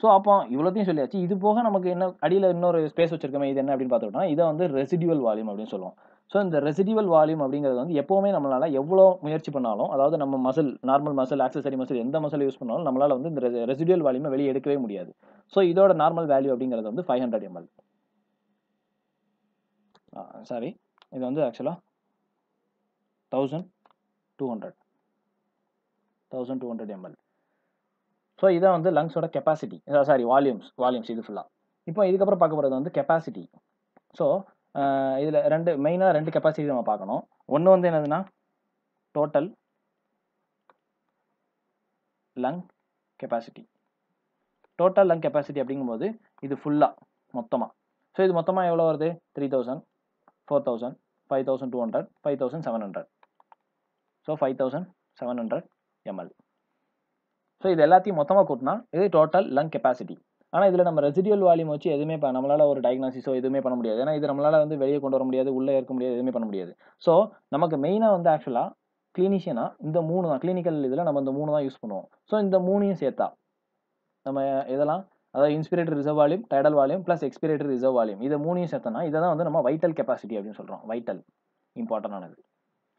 ஸோ அப்போ இவ்வளோத்தையும் சொல்லியாச்சு. இது போக நமக்கு என்ன அடியில் இன்னொரு ஸ்பேஸ் வச்சிருக்கோமே இது என்ன அப்படின்னு பார்த்துக்கிட்டோம்னா இதை வந்து ரெசிடியூவல் வால்யூம் அப்படின்னு சொல்லுவோம். ஸோ இந்த ரெசிடிவல் வால்யூம் அப்படிங்கிறது வந்து எப்போவுமே நம்மளால் எவ்வளோ முயற்சி பண்ணாலும் அதாவது நம்ம muscle normal muscle accessory muscle எந்த மசில் யூஸ் பண்ணாலும் நம்மளால் வந்து இந்த ரெசிடியல் வால்யூமை வெளியே எடுக்கவே முடியாது. ஸோ இதோட நார்மல் வேல்யூ அப்படிங்கிறது வந்து ஃபைவ் ஹண்ட்ரட் எம்எல் சாரி இது வந்து ஆக்சுவலாக thousand two hundred thousand two hundred ML so இதான் வந்து லங்ஸோட கெப்பாசிட்டி சாரி வால்யூம்ஸ் வால்யூம்ஸ் இது ஃபுல்லாக இப்போ இதுக்கப்புறம் பார்க்க போகிறது வந்து கெப்பாசிட்டி ஸோ இதில் ரெண்டு மெயினாக ரெண்டு கெப்பாசிட்டி நம்ம பார்க்கணும். ஒன்று வந்து என்னதுன்னா total lung capacity total lung capacity அப்படிங்கும்போது இது ஃபுல்லாக மொத்தமாக ஸோ இது மொத்தமாக எவ்வளோ வருது? Three thousand four thousand five thousand two hundred five thousand seven hundred so five thousand seven hundred ML so இது எல்லாத்தையும் மொத்தமாக கூட்டினா இது டோட்டல் லங் கெப்பாசிட்டி ஆனால் இதில் நம்ம ரெசிடியல் வால்யூம் வச்சு எதுவுமே நம்மளால் ஒரு டயக்னாசிஸோ எதுவுமே பண்ண முடியாது. ஏன்னா இது நம்மளால் வந்து வெளியே கொண்டு வர முடியாது உள்ளே இருக்க முடியாது எதுவுமே பண்ண முடியாது. ஸோ நமக்கு மெயினாக வந்து ஆக்சுவலாக கிளினிஷியனாக இந்த மூணு தான் கிளினிக்கல் இதில் நம்ம இந்த மூணு தான் யூஸ் பண்ணுவோம். ஸோ இந்த மூணையும் சேர்த்தா நம்ம இதெல்லாம் அதாவது inspiratory reserve volume tidal volume plus expiratory reserve volume இதை மூணையும் சேர்த்தனா இதை தான் வந்து நம்ம வைட்டல் கெப்பாசிட்டி அப்படின்னு சொல்கிறோம் வைட்டல் இம்பார்ட்டண்டானது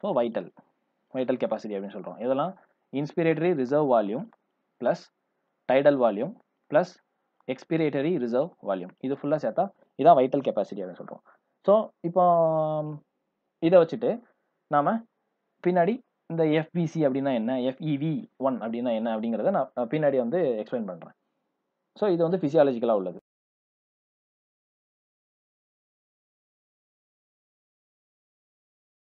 ஸோ வைட்டல் வைட்டல் கெப்பாசிட்டி அப்படின்னு சொல்கிறோம் இதெல்லாம் inspiratory reserve volume plus tidal volume plus expiratory reserve volume இது ஃபுல்லாக சேர்த்தா இதான் வைட்டல் கெப்பாசிட்டி அப்படின்னு சொல்கிறோம் ஸோ இப்போ இதை வச்சுட்டு நாம் பின்னாடி இந்த எஃபிசி அப்படின்னா என்ன? எஃப்இவி ஒன் அப்படின்னா என்ன அப்படிங்கிறத நான் பின்னாடி வந்து எக்ஸ்பிளைன் பண்ணுறேன் ஸோ இது வந்து ஃபிசியாலஜிக்கலாக உள்ளது.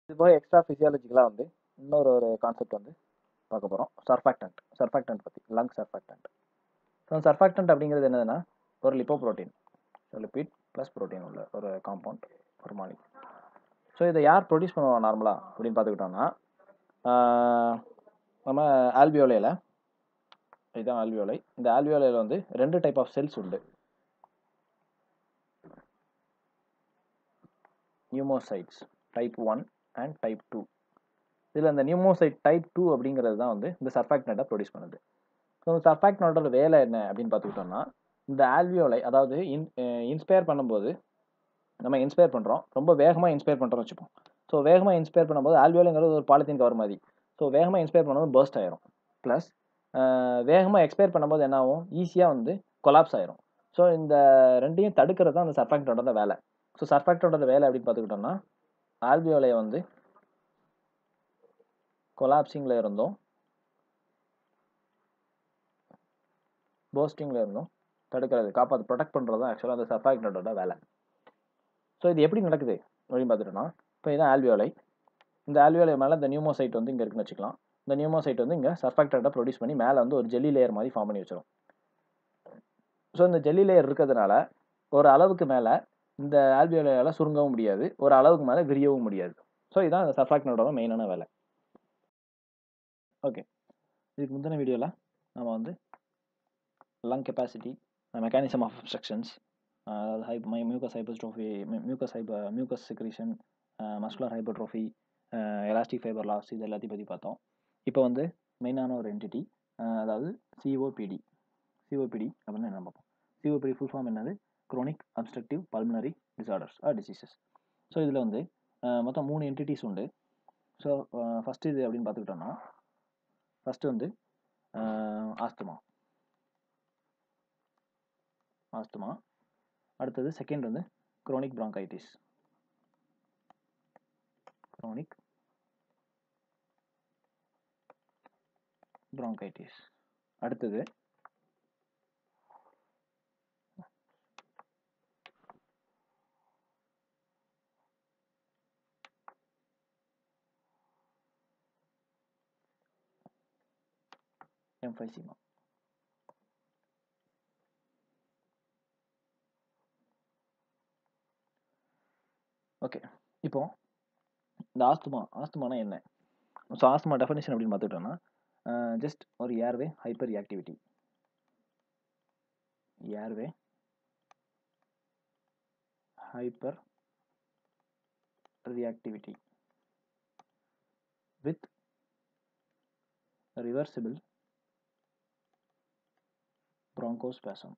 இது போக எக்ஸ்ட்ரா ஃபிசியாலஜிக்கலாக வந்து இன்னொரு ஒரு கான்செப்ட் வந்து பார்க்க போகிறோம் சர்ஃபாக்டன்ட் சர்ஃபாக்டன்ட் பற்றி லங் சர்ஃபாக்டன்ட் ஸோ சர்ஃபாக்டன்ட் அப்படிங்கிறது என்னதுன்னா ஒரு lipo protein lipid plus protein உள்ள ஒரு காம்பவுண்ட் ஒரு மாலி ஸோ இதை யார் ப்ரொடியூஸ் பண்ணுவோம் நார்மலாக அப்படின்னு பார்த்துக்கிட்டோம்னா நம்ம ஆல்வியோலையில் இதுதான் ஆல்வியோலை இந்த ஆல்வியோலையில் வந்து ரெண்டு டைப் ஆஃப் செல்ஸ் உண்டு. Pneumocytes type one and type two இதில் இந்த நியூமோசைட் டைப் டூ அப்படிங்கிறது தான் வந்து இந்த சர்ஃபாக்டனட்டை ப்ரொடியூஸ் பண்ணுது. ஸோ சர்ஃபாக்டனோட வேலை என்ன அப்படின்னு பார்த்துக்கிட்டோம்னா இந்த ஆல்வியோலை அதாவது இன் இன்ஸ்பயர் பண்ணும்போது நம்ம இன்ஸ்பயர் பண்ணுறோம் ரொம்ப வேகமாக இன்ஸ்பயர் பண்ணுறோம்னு வச்சுப்போம். ஸோ வேகமாக இன்ஸ்பயர் பண்ணும்போது ஆல்வியோலைங்கிறது ஒரு பாலித்தீன் கவர் மாதிரி. ஸோ வேகமாக இன்ஸ்பயர் பண்ணும்போது பர்ஸ்ட் ஆயிரும். ப்ளஸ் வேகமாக எக்ஸ்பயர் பண்ணும்போது என்ன ஆகும்? ஈஸியாக வந்து கொலாப்ஸ் ஆயிரும். ஸோ இந்த ரெண்டையும் தடுக்கிறது தான் அந்த சர்ஃபாக்டோட வேலை. ஸோ சர்ஃபாக்டோட வேலை அப்படின்னு பார்த்துக்கிட்டோம்னா ஆல்வியோலையை வந்து கொலாப்சிங்கில் இருந்தோம். போஸ்டிங்கில் இருந்தோம். தடுக்கிறது காப்பாற்று ப்ரொடெக்ட் பண்ணுறது தான் ஆக்சுவலாக அந்த சர்ஃபாக்டனோட வேலை. ஸோ இது எப்படி நடக்குது அப்படின்னு பார்த்துட்டோம்னா இப்போ இதான் ஆல்வியோலை இந்த ஆல்வியோலை மேலே இந்த நியூமோசைட் வந்து இங்கே இருக்குன்னு வச்சுக்கலாம். இந்த நியூமோசைட் வந்து இங்கே சர்ஃபாக்டரை ப்ரொடியூஸ் பண்ணி மேலே வந்து ஒரு ஜெல்லி லேயர் மாதிரி ஃபார்ம் பண்ணி வச்சிடும் ஸோ இந்த ஜெல்லி லேயர் இருக்கிறதுனால ஒரு அளவுக்கு மேலே இந்த ஆல்வியோலையால் சுருங்கவும் முடியாது. ஒரு அளவுக்கு மேலே விரியவும் முடியாது. ஸோ இதுதான் இந்த சர்ஃபாக்டனோட மெயினான வேலை. ஓகே இதுக்கு முந்தின வீடியோவில் நம்ம வந்து lung capacity mechanism of obstructions அதாவது ஹை my mucus hyper, mucus secretion, uh, muscular hypertrophy, uh, elastic fibre loss இது எல்லாத்தையும் பற்றி பார்த்தோம். இப்போ வந்து மெயினான ஒரு என்டிட்டி uh, அதாவது சிஓபிடி சிஓபிடி அப்படின்னு என்ன பார்ப்போம்? சிஓபிடி ஃபுல் ஃபார்ம் என்னது? Chronic obstructive pulmonary disorders or diseases so இதில் வந்து uh, மொத்தம் மூணு என்டிட்டிஸ் உண்டு. ஸோ ஃபஸ்ட்டு uh, இது அப்படின்னு பார்த்துக்கிட்டோம்னா ஃபஸ்ட்டு வந்து ஆஸ்துமா ஆஸ்துமா. அடுத்தது செகண்ட் வந்து க்ரோனிக் ப்ராங்கைட்டிஸ் க்ரோனிக் ப்ராங்கைட்டிஸ் அடுத்தது emphysema ஓகே இப்போ இந்த ஆஸ்துமா ஆஸ்துமானா என்ன? ஸோ ஆஸ்துமா டெஃபினேஷன் அப்படின்னு பார்த்துக்கிட்டோம்னா ஜஸ்ட் ஒரு airway hyperactivity airway hyper reactivity with reversible bronchospasm.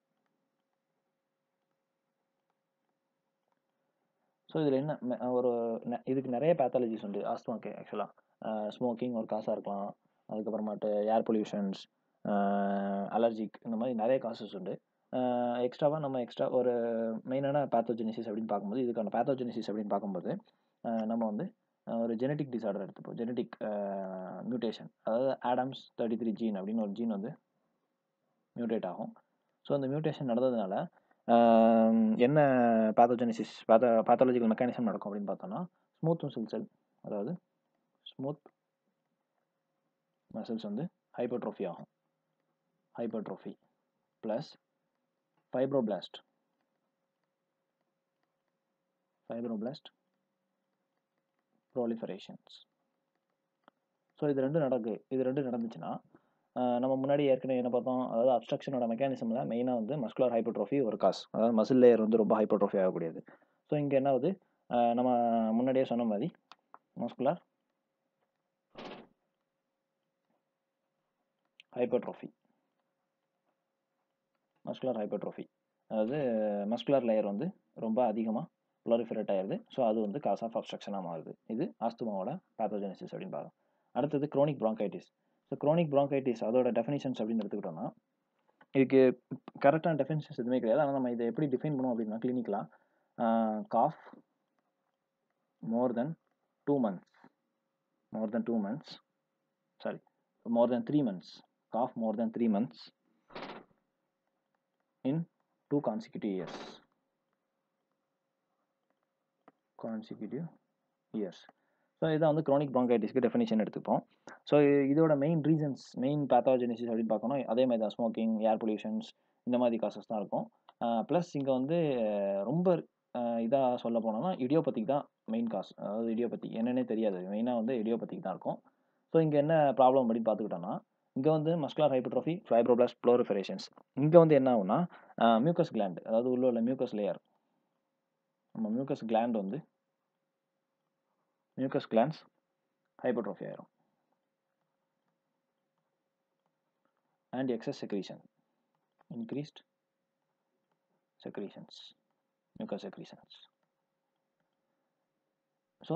So இதில் என்ன ஒரு ந- இதுக்கு நிறைய பேத்தாலஜிஸ் உண்டு. ஆஸ்துமாக்கு ஆக்சுவலாக ஸ்மோக்கிங் ஒரு காசாக இருக்கலாம். அதுக்கப்புறமாட்டு ஏர் பொல்யூஷன்ஸ் அலர்ஜிக் இந்த மாதிரி நிறைய காசஸ் உண்டு. எக்ஸ்ட்ராவாக நம்ம எக்ஸ்ட்ரா ஒரு மெயினான பேத்தோஜெனிசிஸ் அப்படின்னு பார்க்கும்போது இதுக்கான பேத்தோஜெனிசிஸ் அப்படின்னு பார்க்கும்போது நம்ம வந்து ஒரு ஜெனட்டிக் டிசார்டர் எடுத்துப்போம். ஜெனட்டிக் மியூட்டேஷன் அதாவது ஆடம்ஸ் தேர்ட்டி த்ரீ ஜீன் அப்படின்னு ஒரு ஜீன் வந்து மியூட்டேட் ஆகும். ஸோ அந்த மியூட்டேஷன் நடந்ததுனால என்ன பேத்தோஜெனிசிஸ் பேத்த பேத்தாலஜிக்கல் மெக்கானிசம் நடக்கும் அப்படின்னு பார்த்தோம்னா ஸ்மூத் மசில் செல் அதாவது ஸ்மூத் மசில்ஸ் வந்து ஹைப்பர்ட்ரோஃபி ஆகும். Hypertrophy plus fibroblast fibroblast proliferations so இது ரெண்டும் நடக்கு இது ரெண்டும் நடந்துச்சுன்னா நம்ம முன்னாடி ஏற்கனவே என்ன பார்த்தோம்? அதாவது அப்ஸ்ட்ரக்ஷனோட மெக்கானிசமில் மெயினாக வந்து மஸ்குலர் ஹைப்பர்ட்ரோஃபி ஒரு காஸ் அதாவது மசில் லேயர் வந்து ரொம்ப ஹைப்பர்ட்ரோஃபி ஆகக்கூடியது. ஸோ இங்கே என்ன ஆகுது? நம்ம முன்னாடியே சொன்ன மாதிரி மஸ்குலர் ஹைப்பர்ட்ரோஃபி மஸ்குலர் ஹைப்பர்ட்ரோஃபி அதாவது மஸ்குலர் லேயர் வந்து ரொம்ப அதிகமாக ப்ளோரிஃபரேட் ஆயிடுது ஸோ அது வந்து காஸ் ஆஃப் அப்ஸ்ட்ரக்ஷனாக மாறுது. இது ஆஸ்துமாவோட பேத்தோஜெனிசிஸ் அப்படின்னு பார்க்கலாம். அடுத்தது chronic bronchitis so chronic bronchitis அதோட டெஃபினிஷன்ஸ் அப்படின்னு எடுத்துக்கிட்டோம்னா இதுக்கு கரெக்டான டெஃபினிஷன்ஸ் எதுவுமே கிடையாது. ஆனால் நம்ம இதை எப்படி டிஃபைன் பண்ணுவோம் அப்படின்னா கிளினிக்கலாக cough more than two months more than two months sorry more than three months cough more than three months in two consecutive years consecutive years. So இதான் வந்து க்ரானிக் ப்ராங்கைட்டிஸ்க்கு டெஃபினேஷன் எடுத்துப்போம். ஸோ இதோட மெயின் ரீசன்ஸ் மெயின் பேத்தாஜெனிசிஸ் அப்படின்னு பார்க்கணும். அதே மாதிரி தான் ஸ்மோக்கிங் ஏர் பொல்யூஷன்ஸ் இந்த மாதிரி காசஸ் தான் இருக்கும். ப்ளஸ் இங்கே வந்து ரொம்ப இதாக சொல்ல போனோம்னா இடியோபத்திக் தான் மெயின் காசு அதாவது இடியோபதி என்னென்னே தெரியாது. மெயினாக வந்து இடியோபத்திக் தான் இருக்கும். ஸோ இங்கே என்ன ப்ராப்ளம் அப்படின்னு பார்த்துக்கிட்டோம்னா இங்கே வந்து மஸ்குலர் ஹைப்பர்ட்ரோஃபி ஃபைப்ரோபிளாஸ்ட் ப்ளோரிஃபரேஷன்ஸ் இங்கே வந்து என்ன ஆகுனா மியூக்கஸ் கிளாண்ட் அதாவது உள்ள உள்ள மியூக்கஸ் லேயர் நம்ம மியூக்கஸ் கிளாண்ட் வந்து மியூக்கஸ் கிளான்ஸ் ஹைப்பர்ட்ரோஃபி ஆயிரும் and excess secretion increased secretions mucus secretions so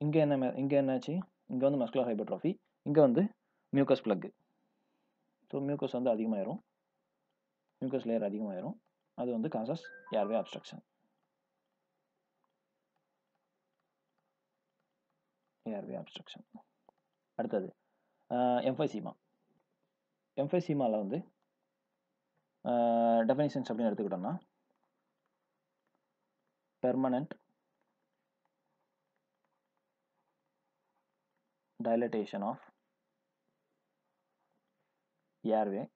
இங்கே என்ன இங்கே என்னாச்சு? இங்கே வந்து மஸ்குலர் ஹைப்பர்ட்ரோஃபி இங்கே வந்து மியூக்கஸ் ப்ளக்கு ஸோ மியூக்கஸ் வந்து அதிகமாயிரும். மியூக்கஸ் லேயர் அதிகமாயிரும். அது வந்து causes airway obstruction airway obstruction அடுத்தது எம்ஃபைசீமா எம்ஃபைசீமாவில் வந்து டெஃபினிஷன்ஸ் அப்படின்னு எடுத்துக்கிட்டோம்னா permanent dilatation of airway.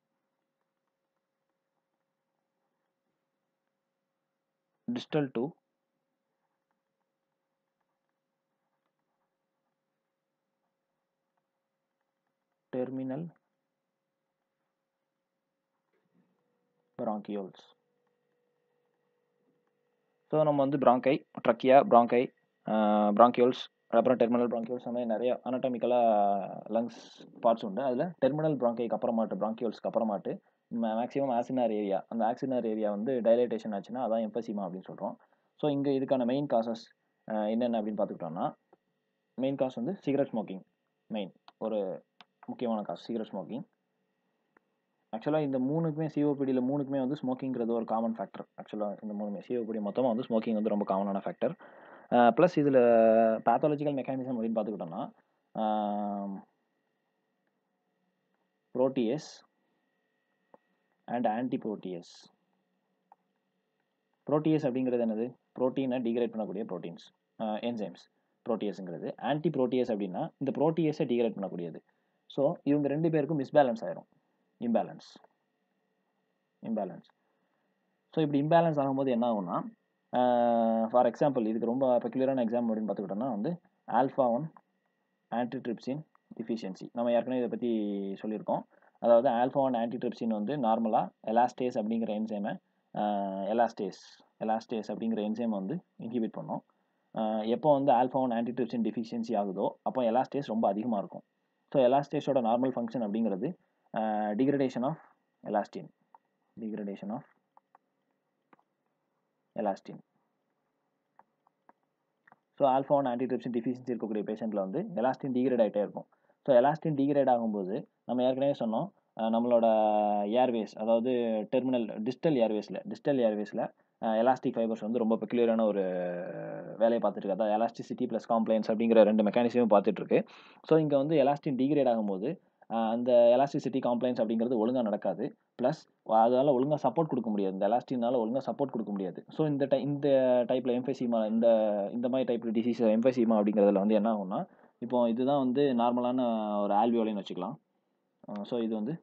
Distal to bronchioles so நம்ம வந்து ப்ராங்கை ட்ரக்கியா ப்ராங்கை பிராங்கியோல்ஸ் அப்புறம் டெர்மினல் பிராங்கியோல்ஸ் அந்த மாதிரி நிறைய அனாட்டமிக்கலாக லங்ஸ் பார்ட்ஸ் உண்டு. அதில் டெர்மினல் பிராங்கைக்கு அப்புறமாட்டு பிராங்கியோல்ஸ்க்கு அப்புறமாட்டு மேக்ஸிமம் ஆக்சினார் ஏரியா அந்த ஆக்சினார் ஏரியா வந்து டைலைட்டேஷன் ஆச்சுன்னா அதான் எம்பசிமா அப்படின்னு சொல்கிறோம் ஸோ இங்கே இதுக்கான மெயின் காசஸ் என்னென்ன அப்படின்னு பார்த்துக்கிட்டோம்னா மெயின் காஸ் வந்து சிகரெட் ஸ்மோக்கிங் மெயின் ஒரு முக்கியமான காசு சிகரெட் ஸ்மோக்கிங் ஆக்சுவலாக இந்த மூணுக்குமே சிஓபிடியில் மூணுக்குமே வந்து ஸ்மோக்கிங்கிறது ஒரு காமன் ஃபேக்டர் ஆக்சுவலாக இந்த மூணுமே சிஓபிடி மொத்தமாக வந்து ஸ்மோக்கிங் வந்து ரொம்ப காமனான ஃபேக்டர் ப்ளஸ் இதில் பேத்தாலஜிக்கல் மெக்கானிசம் அப்படின்னு பார்த்துக்கிட்டோம்னா protease and antiprotease protease அப்படிங்கிறது என்னது? ப்ரோட்டீனை டிகிரேட் பண்ணக்கூடிய ப்ரோட்டீன்ஸ் என்சைம்ஸ் ப்ரோட்டியஸுங்கிறது ஆன்டி ப்ரோட்டியஸ் அப்படின்னா இந்த ப்ரோட்டியஸை டிகிரேட் பண்ணக்கூடியது. ஸோ இவங்க ரெண்டு பேருக்கும் மிஸ்பேலன்ஸ் ஆயிரும். இம்பேலன்ஸ் இம்பேலன்ஸ் ஸோ இப்படி இம்பேலன்ஸ் ஆகும்போது என்ன ஆகும்னா ஃபார் எக்ஸாம்பிள் இதுக்கு ரொம்ப பெக்குலரான எக்ஸாம்பிள் அப்படின்னு பார்த்துக்கிட்டோம்னா வந்து ஆல்ஃபா ஒன் ஆன்டிட்ரிப்சின் டிஃபிஷியன்சி நம்ம ஏற்கனவே இதை பற்றி சொல்லியிருக்கோம். அதாவது ஆல்ஃபா ஒன் ஆன்டிட்ரிப்சின் வந்து நார்மலாக எலாஸ்டேஸ் அப்படிங்கிற என்சைமை எலாஸ்டேஸ் எலாஸ்டேஸ் அப்படிங்கிற என்சைமை வந்து இன்ஹிபிட் பண்ணோம். எப்போ வந்து ஆல்ஃபா ஒன் ஆன்டிட்ரிப்சின் டிஃபிஷியன்சி ஆகுதோ அப்போ எலாஸ்டேஸ் ரொம்ப அதிகமாக இருக்கும். ஸோ எலாஸ்டேஸோட நார்மல் ஃபங்க்ஷன் அப்படிங்கிறது degradation of elastin degradation of elastin so alpha one antitrypsin deficiency இருக்கக்கூடிய பேஷண்ட்டில் வந்து எலாஸ்டின் டிகிரேட் ஆகிட்டே இருக்கும். ஸோ எலாஸ்டின் டிகிரேட் ஆகும்போது நம்ம ஏற்கனவே சொன்னோம் நம்மளோட ஏர்வேஸ் அதாவது டெர்மினல் டிஸ்டல் ஏர்வேஸில் டிஸ்டல் ஏர்வேஸில் எலாஸ்டிக் ஃபைபர்ஸ் வந்து ரொம்ப பெக்குலியரான ஒரு வேலையை பார்த்துட்டு அதாவது எலாஸ்டிசிட்டி ப்ளஸ் காம்ப்ளைன்ஸ் அப்படிங்கிற ரெண்டு மெக்கானிசமும் பார்த்துட்ருக்கு ஸோ இங்கே வந்து எலாஸ்டின் டிகிரேட் ஆகும்போது அந்த எலாஸ்டிசிட்டி காம்ப்ளைன்ஸ் அப்படிங்கிறது ஒழுங்காக நடக்காது. ப்ளஸ் அதனால் ஒழுங்காக சப்போர்ட் கொடுக்க முடியாது. இந்த எலாஸ்டினால் ஒழுங்காக சப்போர்ட் கொடுக்க முடியாது. ஸோ இந்த டை இந்த டைப்பில் எம்ஃபெசிமா இந்த இந்த மாதிரி டைப்பில் டிசீஸ் எம்ஃபெசிமா அப்படிங்கிறதுல வந்து என்ன ஆகும்னா இப்போ இதுதான் வந்து நார்மலான ஒரு ஆல்வியோலைன்னு வச்சுக்கலாம். ஸோ இது வந்து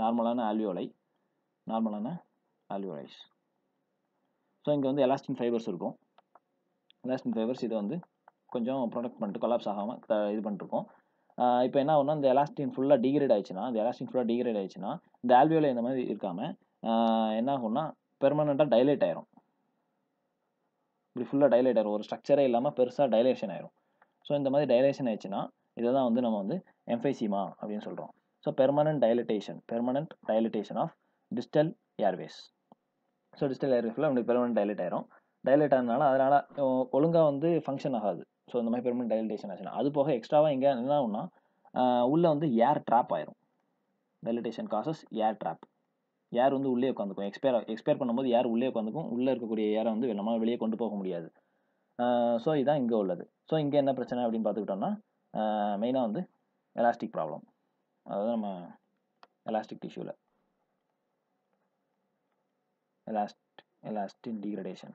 நார்மலான ஆல்வியோலை நார்மலான ஆல்வியோலைஸ் ஸோ இங்கே வந்து எலாஸ்டின் ஃபைபர்ஸ் இருக்கும். எலாஸ்டின் ஃபைபர்ஸ் இதை வந்து கொஞ்சம் ப்ரொடெக்ட் பண்ணிட்டு கொலாப்ஸ் ஆகாமல் இது பண்ணிருக்கோம் இப்போ என்ன ஆகும்னா இந்த எலாஸ்டின் ஃபுல்லாக டிகிரேட் ஆயிடுச்சுன்னா இந்த எலாஸ்டின் ஃபுல்லாக டிகிரேட் ஆயிடுச்சுன்னா இந்த ஆல்வியோலை இந்த மாதிரி இருக்காமல் என்ன ஆகும்னா பெர்மனண்ட்டாக டைலேட் ஆயிரும். இப்படி ஃபுல்லாக டைலேட் ஆயிரும். ஒரு ஸ்ட்ரக்சரே இல்லாமல் பெருசாக டைலேஷன் ஆயிரும். ஸோ இந்த மாதிரி டைலேஷன் ஆயிடுச்சுன்னா இதை தான் வந்து நம்ம வந்து எம்ஃபைசிமா அப்படின்னு சொல்கிறோம் so permanent dilatation permanent dilatation of distal airways so distal ஏர்வேஸில் உங்களுக்கு பெர்மனன்ட் டைலேட் ஆயிரும். டைலேட் ஆனதுனால அதனால் ஒழுங்காக வந்து ஃபங்க்ஷன் ஆகாது. ஸோ இந்த மாதிரி பெர்மனன்ட் டைலிட்டேஷன் ஆச்சுன்னா. அது போக எக்ஸ்ட்ராவாக எங்கே என்ன ஆகும்னா உள்ளே வந்து ஏர் ட்ராப் ஆயிரும். டைலிட்டேஷன் காசஸ் ஏர் ட்ராப் ஏர் வந்து உள்ளே உட்காந்துக்கும். எக்ஸ்பயர் எக்ஸ்பயர் பண்ணும்போது ஏர் உள்ளே உட்காந்துக்கும். உள்ளே இருக்கக்கூடிய ஏரை வந்து நம்ம வெளியே கொண்டு போக முடியாது. ஸோ இதுதான் இங்கே உள்ளது. ஸோ இங்கே என்ன பிரச்சனை அப்படின்னு பார்த்துக்கிட்டோம்னா மெயினாக வந்து எலாஸ்டிக் ப்ராப்ளம் அதாவது நம்ம எலாஸ்டிக் டிஷ்யூவில் எலாஸ்ட் எலாஸ்டின் டீக்ரடேஷன்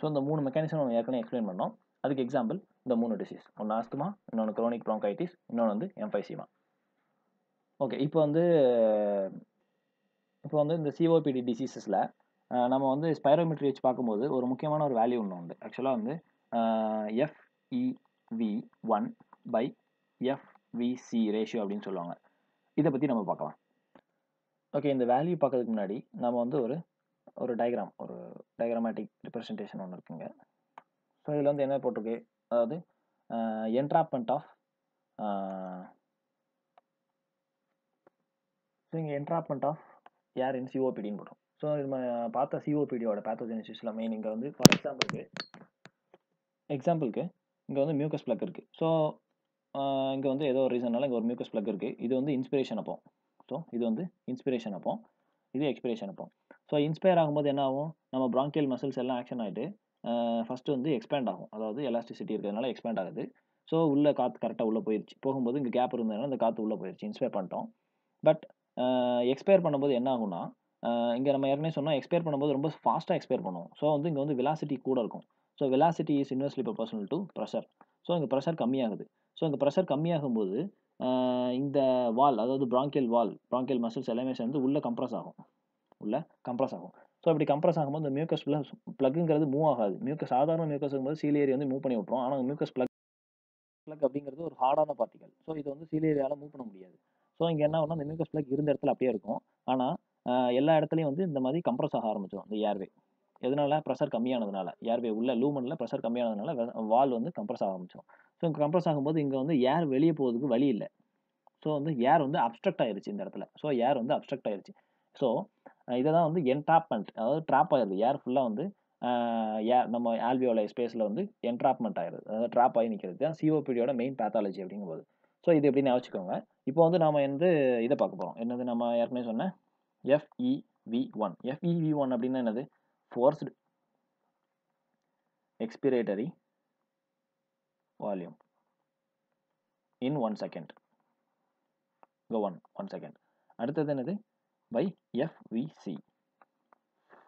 ஸோ இந்த மூணு மெக்கானிசம் நம்ம ஏற்கனவே எக்ஸ்பிளைன் பண்ணோம். அதுக்கு எக்ஸாம்பிள் இந்த மூணு டிசீஸ் ஒன்று ஆஸ்துமா இன்னொன்று குரோனிக் ப்ராங்கைட்டிஸ் இன்னொன்று வந்து எம்ஃபைசிமா ஓகே இப்போ வந்து இப்போ வந்து இந்த சிஓபிடி டிசீசஸில் நம்ம வந்து ஸ்பைரோமெட்ரி வச்சு பார்க்கும்போது ஒரு முக்கியமான ஒரு வேல்யூ ஒன்று உண்டு. ஆக்சுவலாக வந்து FEV one by FVC ratio அப்படின்னு சொல்லுவாங்க. இதை பற்றி நம்ம பார்க்கலாம். ஓகே இந்த வேல்யூ பார்க்கறதுக்கு முன்னாடி நம்ம வந்து ஒரு ஒரு டயக்ராம் ஒரு டயக்ராமேட்டிக் ரிப்ரசன்டேஷன் ஒன்று இருக்குங்க. ஸோ இதில் வந்து என்ன போட்டிருக்கு? அதாவது என்ட்ராப்மெண்ட் ஆஃப் ஸோ இங்கே என்ட்ராப்மெண்ட் ஆஃப் ஏர் இன் சிஓபிடின்னு போட்டோம் ஸோ நம்ம பார்த்த சிஓபிடியோட பேத்தோஜெனிசிஸில் மெயின் இங்கே வந்து ஃபார் எக்ஸாம்பிளுக்கு எக்ஸாம்பிளுக்கு இங்கே வந்து மியூக்கஸ் ப்ளக் இருக்குது ஸோ இங்கே வந்து ஏதோ ஒரு ரீசன்னால இங்கே ஒரு மியூக்கஸ் ப்ளக் இருக்குது இது வந்து இன்ஸ்பிரேஷன் அப்போ. ஸோ இது வந்து இன்ஸ்பிரேஷன் அப்போ. இது எக்ஸ்பிரேஷன் அப்போ. ஸோ இன்ஸ்பயர் ஆகும்போது என்ன ஆகும்? நம்ம ப்ராங்கியல் மசில்ஸ் எல்லாம் ஆக்ஷன் ஆகிட்டு ஃபஸ்ட்டு வந்து எக்ஸ்பேண்ட் ஆகும். அதாவது எலாஸ்டிசிட்டி இருக்கிறதுனால எக்ஸ்பேண்ட் ஆகுது. ஸோ உள்ளே காற்று கரெக்டாக உள்ளே போயிடுச்சு போகும்போது இங்கே கேப் இருந்ததுனால இந்த காற்று உள்ளே போயிடுச்சு இன்ஸ்பயர் பண்ணிட்டோம். பட் எக்ஸ்பயர் பண்ணும்போது என்ன ஆகும்னா இங்கே நம்ம ஏற்கனவே சொன்னால் எக்ஸ்பயர் பண்ணும்போது ரொம்ப ஃபாஸ்ட்டாக எக்ஸ்பயர் பண்ணுவோம். ஸோ வந்து இங்கே வந்து விலாசிட்டி கூட இருக்கும். So velocity is inversely proportional to pressure so இங்கே ப்ரெஷர் கம்மியாகுது. ஸோ இங்கே ப்ரெஷர் கம்மியாகும்போது இந்த வால் அதாவது ப்ராங்கியல் வால் ப்ராங்கியல் மசில்ஸ் எல்லாமே சேர்ந்து உள்ளே கம்ப்ரஸ் ஆகும். உள்ளே கம்ப்ரஸ் ஆகும். ஸோ அப்படி கம்ப்ரஸ் ஆகும்போது இந்த மியூக்கஸ் ப்ளக்குங்கிறது மூவ் ஆகாது. மியூக்கஸ் சாதாரண மியூக்கஸ் போது சீலேரி வந்து மூவ் பண்ணி விட்ரும் ஆனால் மியூக்கஸ் ப்ளக் ப்ளக் அப்படிங்கிறது ஒரு ஹார்டான பார்ட்டிகல் ஸோ இது வந்து சீலேரியால் மூவ் பண்ண முடியாது. ஸோ இங்கே என்ன ஆகும்னா இந்த மியூக்கஸ் ப்ளக் இருந்த இடத்துல அப்படியே இருக்கும். ஆனால் எல்லா இடத்துலையும் வந்து இந்த மாதிரி கம்ப்ரஸ் ஆக ஆரம்பிச்சிடும் இந்த ஏர்வே எதனால? ப்ரெஷர் கம்மியானதுனால. ஏர்வே உள்ள லூமனில் ப்ரெஷர் கம்மியானதுனால வால் வந்து கம்ப்ரஸ் ஆக ஆரம்பிச்சிடும் ஸோ இங்கே கம்ப்ரஸ் ஆகும்போது இங்கே வந்து ஏர் வெளியே போகிறதுக்கு வழி இல்லை. ஸோ வந்து ஏர் வந்து அப்ஸ்ட்ரக்ட் ஆயிருச்சு இந்த இடத்துல. ஸோ ஏர் வந்து அப்ஸ்ட்ரக்ட் ஆயிருச்சு. ஸோ இதை தான் வந்து என்ட்ராப்மெண்ட் அதாவது ட்ராப் ஆயிருது ஏர் ஃபுல்லாக வந்து ஏர் நம்ம ஆல்வியோலை ஸ்பேஸில் வந்து என்ட்ராப்மெண்ட் ஆயிருது அதாவது ட்ராப் ஆகி நிற்கிறது தான் சிஓபிடியோட மெயின் பேத்தாலஜி அப்படிங்கும்போது. ஸோ இது எப்படின்னு வச்சுக்கோங்க இப்போ வந்து நாம் வந்து இதை பார்க்க போகிறோம் என்னது நம்ம ஏற்கனவே சொன்னேன் எஃப்இவி ஒன் எஃப்இவி ஒன் அப்படின்னா என்னது? Forced expiratory volume in one second go one one second அடுத்தது என்னது? By FVC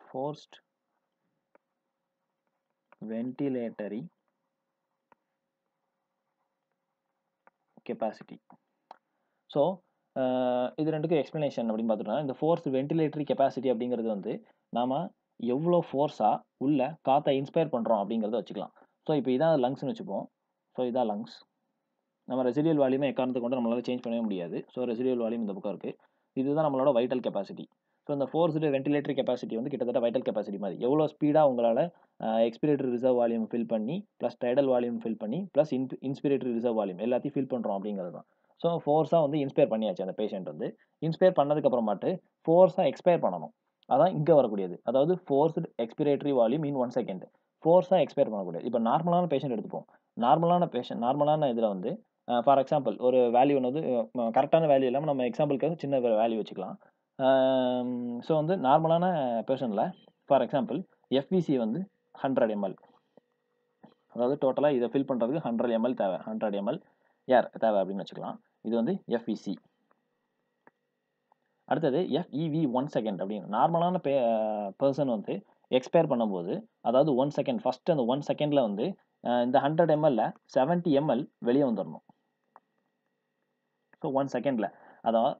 forced ventilatory capacity so uh, இது ரெண்டுக்கும் எக்ஸ்ப்ளனேஷன் அப்படின்னு பார்த்துட்டோம்னா இந்த ஃபோர்ஸ் வென்டிலேட்டரி கெப்பாசிட்டி அப்படிங்கிறது வந்து நாம் எவ்வளோ ஃபோர்ஸாக உள்ள காற்றை இன்ஸ்பயர் பண்ணுறோம் அப்படிங்கிறத வச்சுக்கலாம். ஸோ இப்போ இதான் லங்ஸ்னு வச்சுப்போம். ஸோ இதான் லங்ஸ் நம்ம ரெசிடியல் வால்யூமே எக்காரணத்தை கொண்டு நம்மளால் சேஞ்ச் பண்ணவே முடியாது. ஸோ ரெசிடியல் வால்யூம் இந்த பக்கம் இருக்குது இதுதான் நம்மளோட வைட்டல் கெப்பாசிட்டி ஸோ இந்த ஃபோர்ஸ்டு வென்டிலேட்டரி கெப்பாசிட்டி வந்து கிட்டத்தட்ட வைட்டல் கெப்பாசிட்டி மாதிரி. எவ்வளோ ஸ்பீடாக உங்களால் எக்ஸ்பிரேட்டரி ரிசர்வ் வால்யூம் ஃபில் பண்ணி ப்ளஸ் டைடல் வால்யூம் ஃபில் பண்ணி plus in inspiratory reserve volume எல்லாத்தையும் ஃபில் பண்ணுறோம் அப்படிங்கிறது தான். ஸோ ஃபோர்ஸாக வந்து இன்ஸ்பயர் பண்ணியாச்சு அந்த பேஷண்ட் வந்து. இன்ஸ்பயர் பண்ணதுக்கப்புறமாட்டு ஃபோர்ஸாக எக்ஸ்பயர் பண்ணணும். அதான் இங்கே வரக்கூடியது. அதாவது forced expiratory volume in one second ஃபோர்ஸாக எக்ஸ்பயர் பண்ணக்கூடியது. இப்போ நார்மலான பேஷண்ட் எடுத்துப்போம். நார்மலான பேஷண்ட் நார்மலான இதில் வந்து ஃபார் எக்ஸாம்பிள் ஒரு வேல்யூ வந்து கரெக்டான வேல்யூ இல்லாமல் நம்ம எக்ஸாம்பிளுக்கு சின்ன வேல்யூ வச்சுக்கலாம். ஸோ வந்து நார்மலான பேஷண்ட்டில் ஃபார் எக்ஸாம்பிள் எஃபிசி வந்து ஹண்ட்ரட் எம்எல் அதாவது டோட்டலாக இதை ஃபில் பண்ணுறதுக்கு ஹண்ட்ரட் எம்எல் தேவை. ஹண்ட்ரட் எம்எல் ஏர் தேவை அப்படின்னு வச்சுக்கலாம். இது வந்து எஃப்இசி அடுத்தது எஃப்இவி ஒன் செகண்ட் அப்படின்னு. நார்மலான பே பர்சன் வந்து எக்ஸ்பயர் பண்ணும்போது அதாவது ஒன் செகண்ட் ஃபஸ்ட்டு அந்த ஒன் செகண்டில் வந்து இந்த ஹண்ட்ரட் எம்எல்ல செவன்ட்டி எம்எல் வெளியே வந்துடணும் ஸோ ஒன் செகண்டில் அதாவது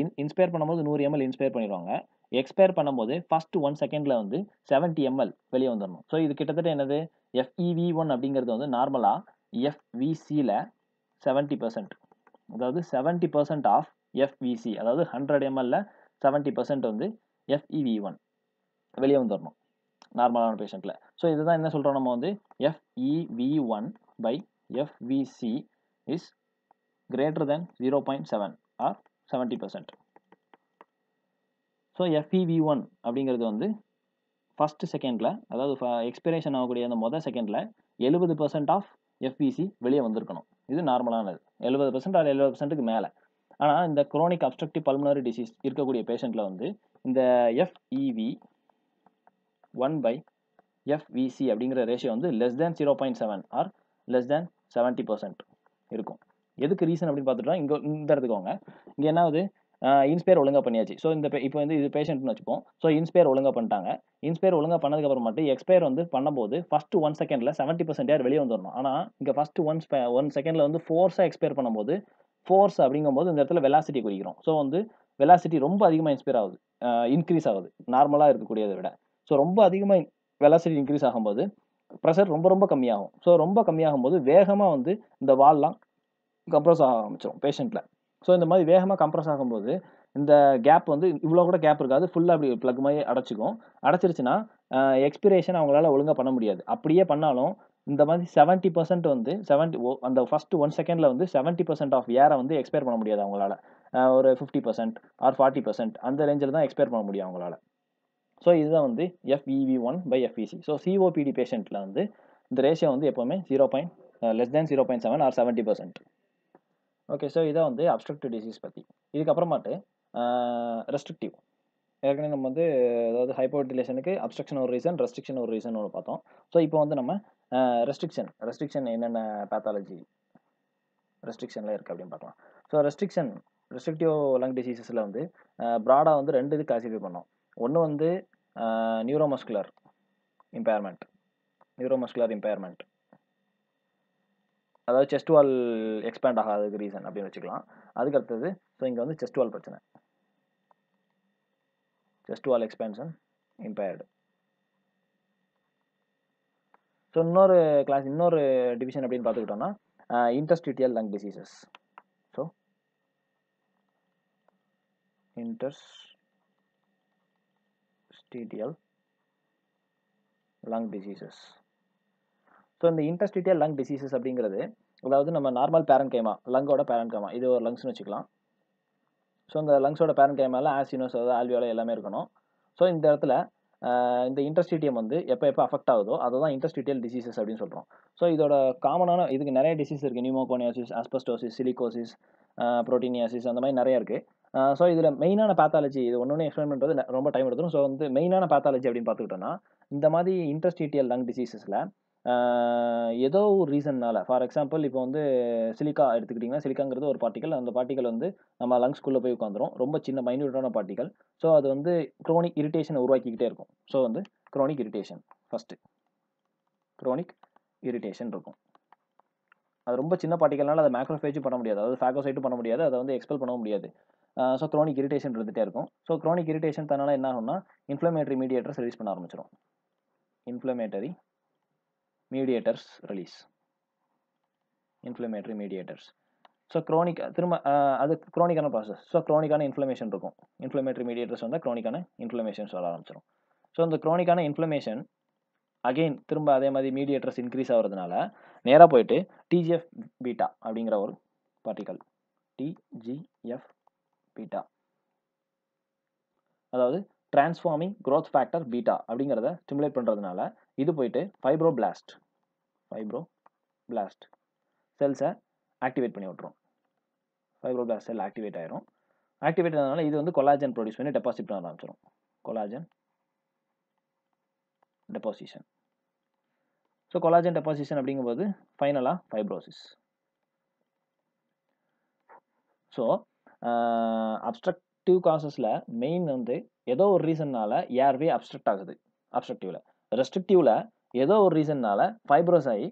இன் இன்ஸ்பயர் பண்ணும்போது நூறு எம்எல் இன்ஸ்பயர் பண்ணிடுவாங்க எக்ஸ்பயர் பண்ணும்போது ஃபஸ்ட் ஒன் செகண்டில் வந்து செவன்ட்டி எம்எல் வெளியே வந்துடணும் ஸோ இது கிட்டத்தட்ட என்னது? எஃப்இவி ஒன் அப்படிங்கிறது வந்து நார்மலாக எஃப்விசியில் செவன்ட்டி பர்சன்ட் அதாவது செவன்ட்டி பர்சன்ட் ஆஃப் எஃப்விசி அதாவது ஹண்ட்ரட் எம்எல்ல செவன்ட்டி பர்சன்ட் வந்து எஃப்இவி ஒன் வெளியே வந்துடணும் நார்மலான பேஷண்ட்டில் ஸோ இதுதான் என்ன சொல்கிறோம் நம்ம வந்து? FEV one by FVC is greater than zero point seven or seventy percent so FEV one அப்படிங்கிறது வந்து ஃபஸ்ட்டு செகண்டில் அதாவது எக்ஸ்பிரேஷன் ஆகக்கூடிய அந்த மொதல் செகண்டில் எழுபது பர்சன்ட் ஆஃப் எஃபிசி வெளியே வந்திருக்கணும். இது நார்மலானது எழுபது பர்சன்ட் ஆர் எழுபது பர்சன்ட்டுக்கு மேலே. ஆனால் இந்த குரோனிக் அப்ஸ்ட்ரக்டிவ் பல்முனரி டிசீஸ் இருக்கக்கூடிய பேஷண்ட்டில் வந்து இந்த எஃப்இவி ஒன் பை எஃப்விசி அப்படிங்கிற ரேஷியோ வந்து less than zero point seven or less than seventy percent இருக்கும். எதுக்கு ரீசன் அப்படின்னு பார்த்துட்டோம் இங்கே இந்த இடத்துக்கு இங்கே என்னாவது இன்ஸ்பயர் ஒழுங்காக பண்ணியாச்சு. ஸோ இந்த இப்போ வந்து இது பேஷண்ட்னு வச்சுப்போம். ஸோ இன்ஸ்பயர் ஒழுங்காக பண்ணிட்டாங்க. இன்ஸ்பயர் ஒழுங்காக பண்ணதுக்கப்புறம் மட்டும் எக்ஸ்பயர் வந்து பண்ணும்போது ஃபஸ்ட்டு ஒன் செகண்டில் செவன்ட்டி பர்சன்ட் யார் வெளியே வந்துடணும் ஆனால் இங்கே ஃபஸ்ட்டு ஒன் ஒன் செகண்டில் வந்து ஃபோர்ஸாக எக்ஸ்பயர் பண்ணும்போது ஃபோர்ஸ் அப்படிங்கும்போது இந்த இடத்துல வெலாசிட்டி குறிக்கிறோம். ஸோ வந்து வெலாசிட்டி ரொம்ப அதிகமாக இன்ஸ்பயர் ஆகுது. இன்க்ரீஸ் ஆகுது. நார்மலாக இருக்கக்கூடியதை விட. ஸோ ரொம்ப அதிகமாக வெலாசிட்டி இன்க்ரீஸ் ஆகும்போது ப்ரெஷர் ரொம்ப ரொம்ப கம்மியாகும். ஸோ ரொம்ப கம்மியாகும் போது வேகமாக வந்து இந்த வால்லாம் கம்ப்ரஸ் ஆக ஆரம்பிச்சிடும் பேஷண்ட்டில் ஸோ இந்த மாதிரி வேகமாக கம்ப்ரஸ் ஆகும்போது இந்த கேப் வந்து இவ்வளோ கூட கேப் இருக்காது. ஃபுல்லாக அப்படி ப்ளக் மாதிரி அடைச்சிக்கும். அடைச்சிருச்சுன்னா எக்ஸ்பிரேஷன் அவங்களால ஒழுங்காக பண்ண முடியாது. அப்படியே பண்ணாலும் இந்த மாதிரி செவன்ட்டி பர்சன்ட் வந்து செவன்ட்டி அந்த ஃபர்ஸ்ட் ஒன் செகண்டில் வந்து செவன்ட்டி பர்சன்ட் ஆஃப் ஏரை வந்து எக்ஸ்பயர் பண்ண முடியாது அவங்களால. ஒரு fifty percent or forty percent அந்த ரேஞ்சில் தான் எக்ஸ்பயர் பண்ண முடியும் அவங்களால. ஸோ இதுதான் வந்து FEV one by FEC so COPD பேஷண்ட்டில் வந்து இந்த ரேஷியோ வந்து எப்போவுமே zero point less than zero point seven or seventy percent okay so இதான் வந்து அப்ஸ்ட்ரக்டிவ் டிசீஸ் பற்றி இதுக்கப்புறமாட்டு ரெஸ்ட்ரிக்டிவ் ஏற்கனவே நம்ம வந்து அதாவது ஹைப்போட்டிலேஷனுக்கு அப்ஸ்ட்ரக்ஷன் ஒரு ரீசன் ரெஸ்ட்ரிக்ஷன் ஒரு ரீசன் ஒன்று பார்த்தோம். ஸோ இப்போ வந்து நம்ம ரெஸ்ட்ரிக்ஷன் ரெஸ்ட்ரிக்ஷன் என்னென்ன பேத்தாலஜி ரெஸ்ட்ரிக்ஷனில் இருக்குது அப்படின்னு பார்க்கலாம். ஸோ ரெஸ்ட்ரிக்ஷன் ரெஸ்ட்ரிக்டிவ் லங் டிசீசஸில் வந்து ப்ராடாக வந்து ரெண்டு இது கிளாசிஃபை பண்ணோம். ஒன்று வந்து நியூரோமஸ்குலர் இம்பேர்மெண்ட் நியூரோமஸ்குலர் இம்பேர்மெண்ட் அதாவது செஸ்ட் வால் எக்ஸ்பேண்ட் ஆகாததுக்கு ரீசன் அப்படின்னு வச்சுக்கலாம். அதுக்கு அடுத்தது ஸோ இங்கே வந்து செஸ்ட் வால் பிரச்சனை. Chest wall expansion impaired so இன்னொரு கிளாஸ் இன்னொரு டிவிஷன் அப்படின்னு பார்த்துக்கிட்டோம்னா interstitial lung diseases so interstitial lung diseases so இந்த இன்டர்ஸ்டிட்டியல் லங் டிசீசஸ் அப்படிங்கிறது அதாவது நம்ம நார்மல் பேரன் கைமா லங்கோட பேரன் கைமா இது ஒரு லங்ஸ்னு வச்சுக்கலாம். ஸோ இந்த லங்ஸோட பேரன் கைமால ஆசினோஸ் அதாவது ஆல்வியோல எல்லாமே இருக்கணும். ஸோ இந்த இடத்துல இந்த இன்டர்ஸ்டிட்டியம் வந்து எப்போ எப்போ அஃபெக்ட் ஆகுதோ அதை தான் இன்டர்ஸ்டிட்டியல் டிசீசஸ் அப்படின்னு சொல்கிறோம் ஸோ இதோட காமனான இதுக்கு நிறைய டிசீஸ் இருக்குது நியூமோகோனியாசிஸ் ஆஸ்பஸ்டோசிஸ் சிலிகோசிஸ் ப்ரோட்டீனியாசிஸ் அந்த மாதிரி நிறைய இருக்குது ஸோ இதில் மெயினான பேத்தாலஜி இது ஒன்று ஒன்று எக்ஸ்பிளைன் பண்ணுறது ரொம்ப டைம் எடுத்துரும். ஸோ வந்து மெயினான பேத்தாலஜி அப்படின்னு பார்த்துக்கிட்டோன்னா இந்த மாதிரி இன்டர்ஸ்டிட்டியல் லங் டிசீசஸில் ஏதோ ஒரு ரீசன்னால. ஃபார் எக்ஸாம்பிள் இப்போ வந்து சிலிக்கா எடுத்துக்கிட்டிங்கன்னா சிலிக்காங்கிறது ஒரு பார்ட்டிக்கல் அந்த பார்ட்டிக்கல் வந்து நம்ம லங்ஸ்குள்ளே போய் உட்காந்துரும். ரொம்ப சின்ன மைன்யூட்டான பார்ட்டிக்கல் ஸோ அது வந்து க்ரோனிக் இரிட்டேஷனை உருவாக்கிக்கிட்டே இருக்கும். ஸோ வந்து chronic irritation first chronic irritation இருக்கும். அது ரொம்ப சின்ன பார்ட்டிகல்னால அதை மேக்ரோஃபேஜும் பண்ண முடியாது. அதாவது ஃபேகோசைட்டும் பண்ண முடியாது. அதை வந்து எக்ஸ்பெல் பண்ண முடியாது. ஸோ க்ரோனிக் இரிட்டேஷன் இருந்துகிட்டே இருக்கும். ஸோ க்ரோனிக் இரிட்டேஷன் தனால என்ன ஆகும்னா இன்ஃப்ளமேட்டரி மீடியேட்டர்ஸ் ரிலீஸ் பண்ண ஆரம்பிச்சிடும் inflammatory mediators release inflammatory mediators so chronic திரும்ப அது க்ரோனிக்கான ப்ராசஸ் ஸோ க்ரோனிக்கான இன்ஃப்ளமேஷன் இருக்கும். இன்ஃப்ளமேட்டரி மீடியேட்டர்ஸ் வந்தால் க்ரோனிக்கான இன்ஃப்ளமேஷன்ஸ் வர ஆரம்பிச்சிடும் ஸோ இந்த க்ரோனிக்கான இன்ஃப்ளமேஷன் அகெயின் திரும்ப அதே மாதிரி மீடியேட்டர்ஸ் இன்க்ரீஸ் ஆகிறதுனால நேராக போயிட்டு டிஜிஎஃப் பீட்டா அப்படிங்கிற ஒரு பார்ட்டிகல் டிஜிஎஃப் பீட்டா அதாவது டிரான்ஸ்ஃபார்மிங் க்ரோத் ஃபேக்டர் பீட்டா அப்படிங்கிறத ஸ்டிமுலேட் பண்ணுறதுனால இது போயிட்டு ஃபைப்ரோ பிளாஸ்ட் ஃபைப்ரோ பிளாஸ்ட் செல்ஸை ஆக்டிவேட் பண்ணி விட்ரும் ஃபைப்ரோ பிளாஸ்ட் செல் ஆக்டிவேட் ஆயிரும். ஆக்டிவேட் ஆனதுனால இது வந்து கொலாஜன் ப்ரொடியூஸ் பண்ணி டெபாசிட் பண்ண ஆரம்பிச்சிடும் collagen deposition so collagen deposition அப்படிங்கும்போது ஃபைனலாக ஃபைப்ரோசிஸ் ஸோ அப்ஸ்ட்ரக்டிவ் காசஸில் மெயின் வந்து ஏதோ ஒரு ரீசன்னால் ஏர்வே அப்ஸ்ட்ரக்ட் ஆகுது. அப்ஸ்ட்ரக்டிவில் ரெஸ்ட்ரிக்டிவில் ஏதோ ஒரு ரீசன்னால ஃபைப்ரோஸ் ஆகி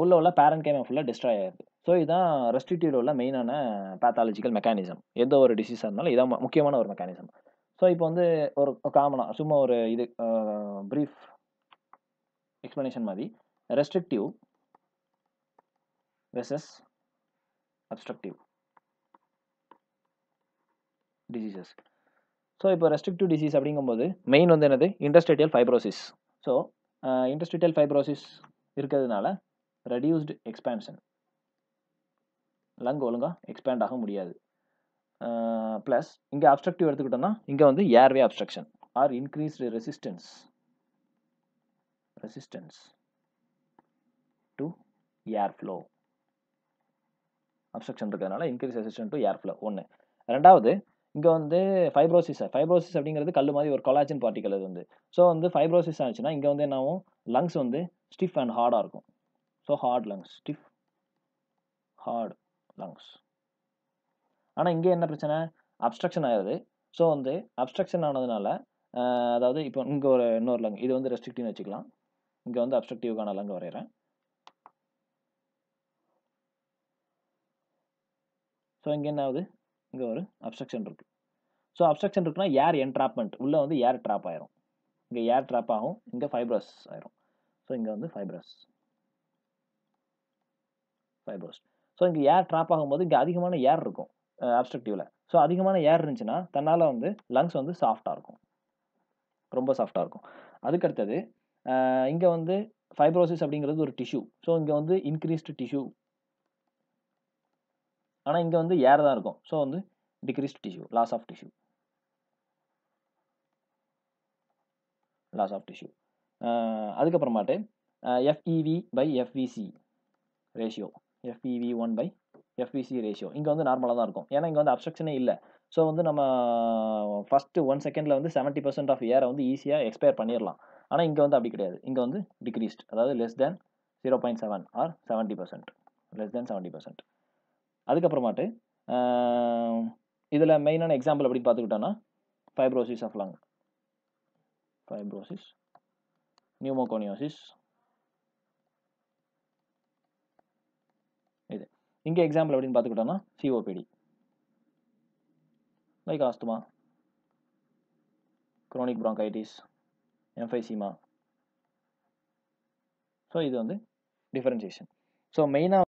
உள்ள உள்ள பேரண்ட் கேமே ஃபுல்லாக டிஸ்ட்ராய் ஆகிருது ஸோ இதுதான் ரெஸ்ட்ரிக்டிவில் உள்ள மெயினான பேத்தாலஜிக்கல் மெக்கானிசம் எந்த ஒரு டிசீஸாக இருந்தாலும் இதான் முக்கியமான ஒரு மெக்கானிசம் ஸோ இப்போ வந்து ஒரு காமனாக சும்மா ஒரு இது ப்ரீஃப் எக்ஸ்ப்ளனேஷன் மாதிரி. Restrictive versus obstructive diseases so இப்போ ரெஸ்ட்ரிக்டிவ் டிசீஸ் அப்படிங்கும்போது மெயின் வந்து என்னது? Industrial fibrosis so industrial fibrosis இருக்கிறதுனால ரெடியூஸ்டு எக்ஸ்பேன்ஷன் லங் ஒழுங்காக எக்ஸ்பேண்ட் ஆக முடியாது. ப்ளஸ் இங்கே அப்ஸ்ட்ரக்டிவ் எடுத்துக்கிட்டோம்னா இங்கே வந்து airway obstruction or increased resistance resistance to air flow obstruction இருக்கிறதுனால increase resistant to air flow ஒன்று ரெண்டாவது இங்கே வந்து ஃபைப்ரோசிஸ் ஃபைப்ரோசிஸ் அப்படிங்கிறது கல் மாதிரி ஒரு கொலாஜின் பார்ட்டிகல் அது வந்து. ஸோ வந்து ஃபைப்ரோசிஸ் ஆச்சுன்னா இங்கே வந்து என்னாகும் லங்ஸ் வந்து ஸ்டிஃப் அண்ட் ஹார்டாக இருக்கும். So hard lungs stiff hard lungs ஆனால் இங்கே என்ன பிரச்சனை? அப்ஸ்ட்ரக்ஷன் ஆகுது ஸோ வந்து அப்ஸ்ட்ரக்ஷன் ஆனதுனால அதாவது இப்போ இங்கே ஒரு இன்னொரு லங் இது வந்து ரெஸ்ட்ரிக்டிவ்னு வச்சுக்கலாம். இங்கே வந்து அப்ஸ்ட்ரக்டிவ்க்கான லங் வரைகிறேன் ஸோ இங்கே என்ன ஆகுது? இங்கே ஒரு அப்ஸ்ட்ரக்ஷன் இருக்குது ஸோ அப்ஸ்ட்ரக்ஷன் இருக்குன்னா ஏர் என்ட்ராப்மெண்ட் உள்ளே வந்து ஏர் ட்ராப் ஆயிரும். இங்கே ஏர் ட்ராப் ஆகும். இங்கே ஃபைப்ரஸ் ஆயிரும். ஸோ இங்கே வந்து ஃபைப்ரஸ் ஃபைப்ரோஸ் ஸோ இங்கே ஏர் ட்ராப் ஆகும்போது இங்கே அதிகமான ஏர் இருக்கும் அப்ஸ்ட்ரக்டிவில் ஸோ அதிகமான ஏர் இருந்துச்சுன்னா தன்னால் வந்து லங்ஸ் வந்து சாஃப்டாக இருக்கும். ரொம்ப சாஃப்டாக இருக்கும். அதுக்கடுத்தது இங்கே வந்து ஃபைப்ரோசிஸ் அப்படிங்கிறது ஒரு டிஷ்யூ ஸோ இங்கே வந்து இன்க்ரீஸ்டு டிஷ்யூ ஆனால் இங்கே வந்து ஏர் தான் இருக்கும். ஸோ வந்து decreased tissue loss of tissue loss of tissue அதுக்கப்புறமாட்டு FEV by FVC ratio FEV one by FVC ratio இங்கே வந்து நார்மலாக தான் இருக்கும். ஏன்னா இங்கே வந்து அப்ஸ்ட்ரக்ஷனே இல்லை. ஸோ வந்து நம்ம ஃபஸ்ட்டு ஒன் செகண்டில் வந்து செவன்ட்டி பர்சன்ட் ஆஃப் ஏரை வந்து ஈஸியாக எக்ஸ்பயர் பண்ணிடலாம் ஆனால் இங்கே வந்து அப்படி கிடையாது. இங்கே வந்து டிக்ரீஸ்ட் அதாவது less than zero point seven or seventy percent less than seventy percent அதுக்கப்புறமாட்டு இதில் மெயினான எக்ஸாம்பிள் அப்படின்னு பார்த்துக்கிட்டோன்னா fibrosis of lung fibrosis pneumoconiosis இது. இங்கே எக்ஸாம்பிள் அப்படின்னு பார்த்துக்கிட்டோன்னா COPD like asthma chronic bronchitis. Emphysema so இது வந்து டிஃபரன்சியேஷன் ஸோ மெயினாக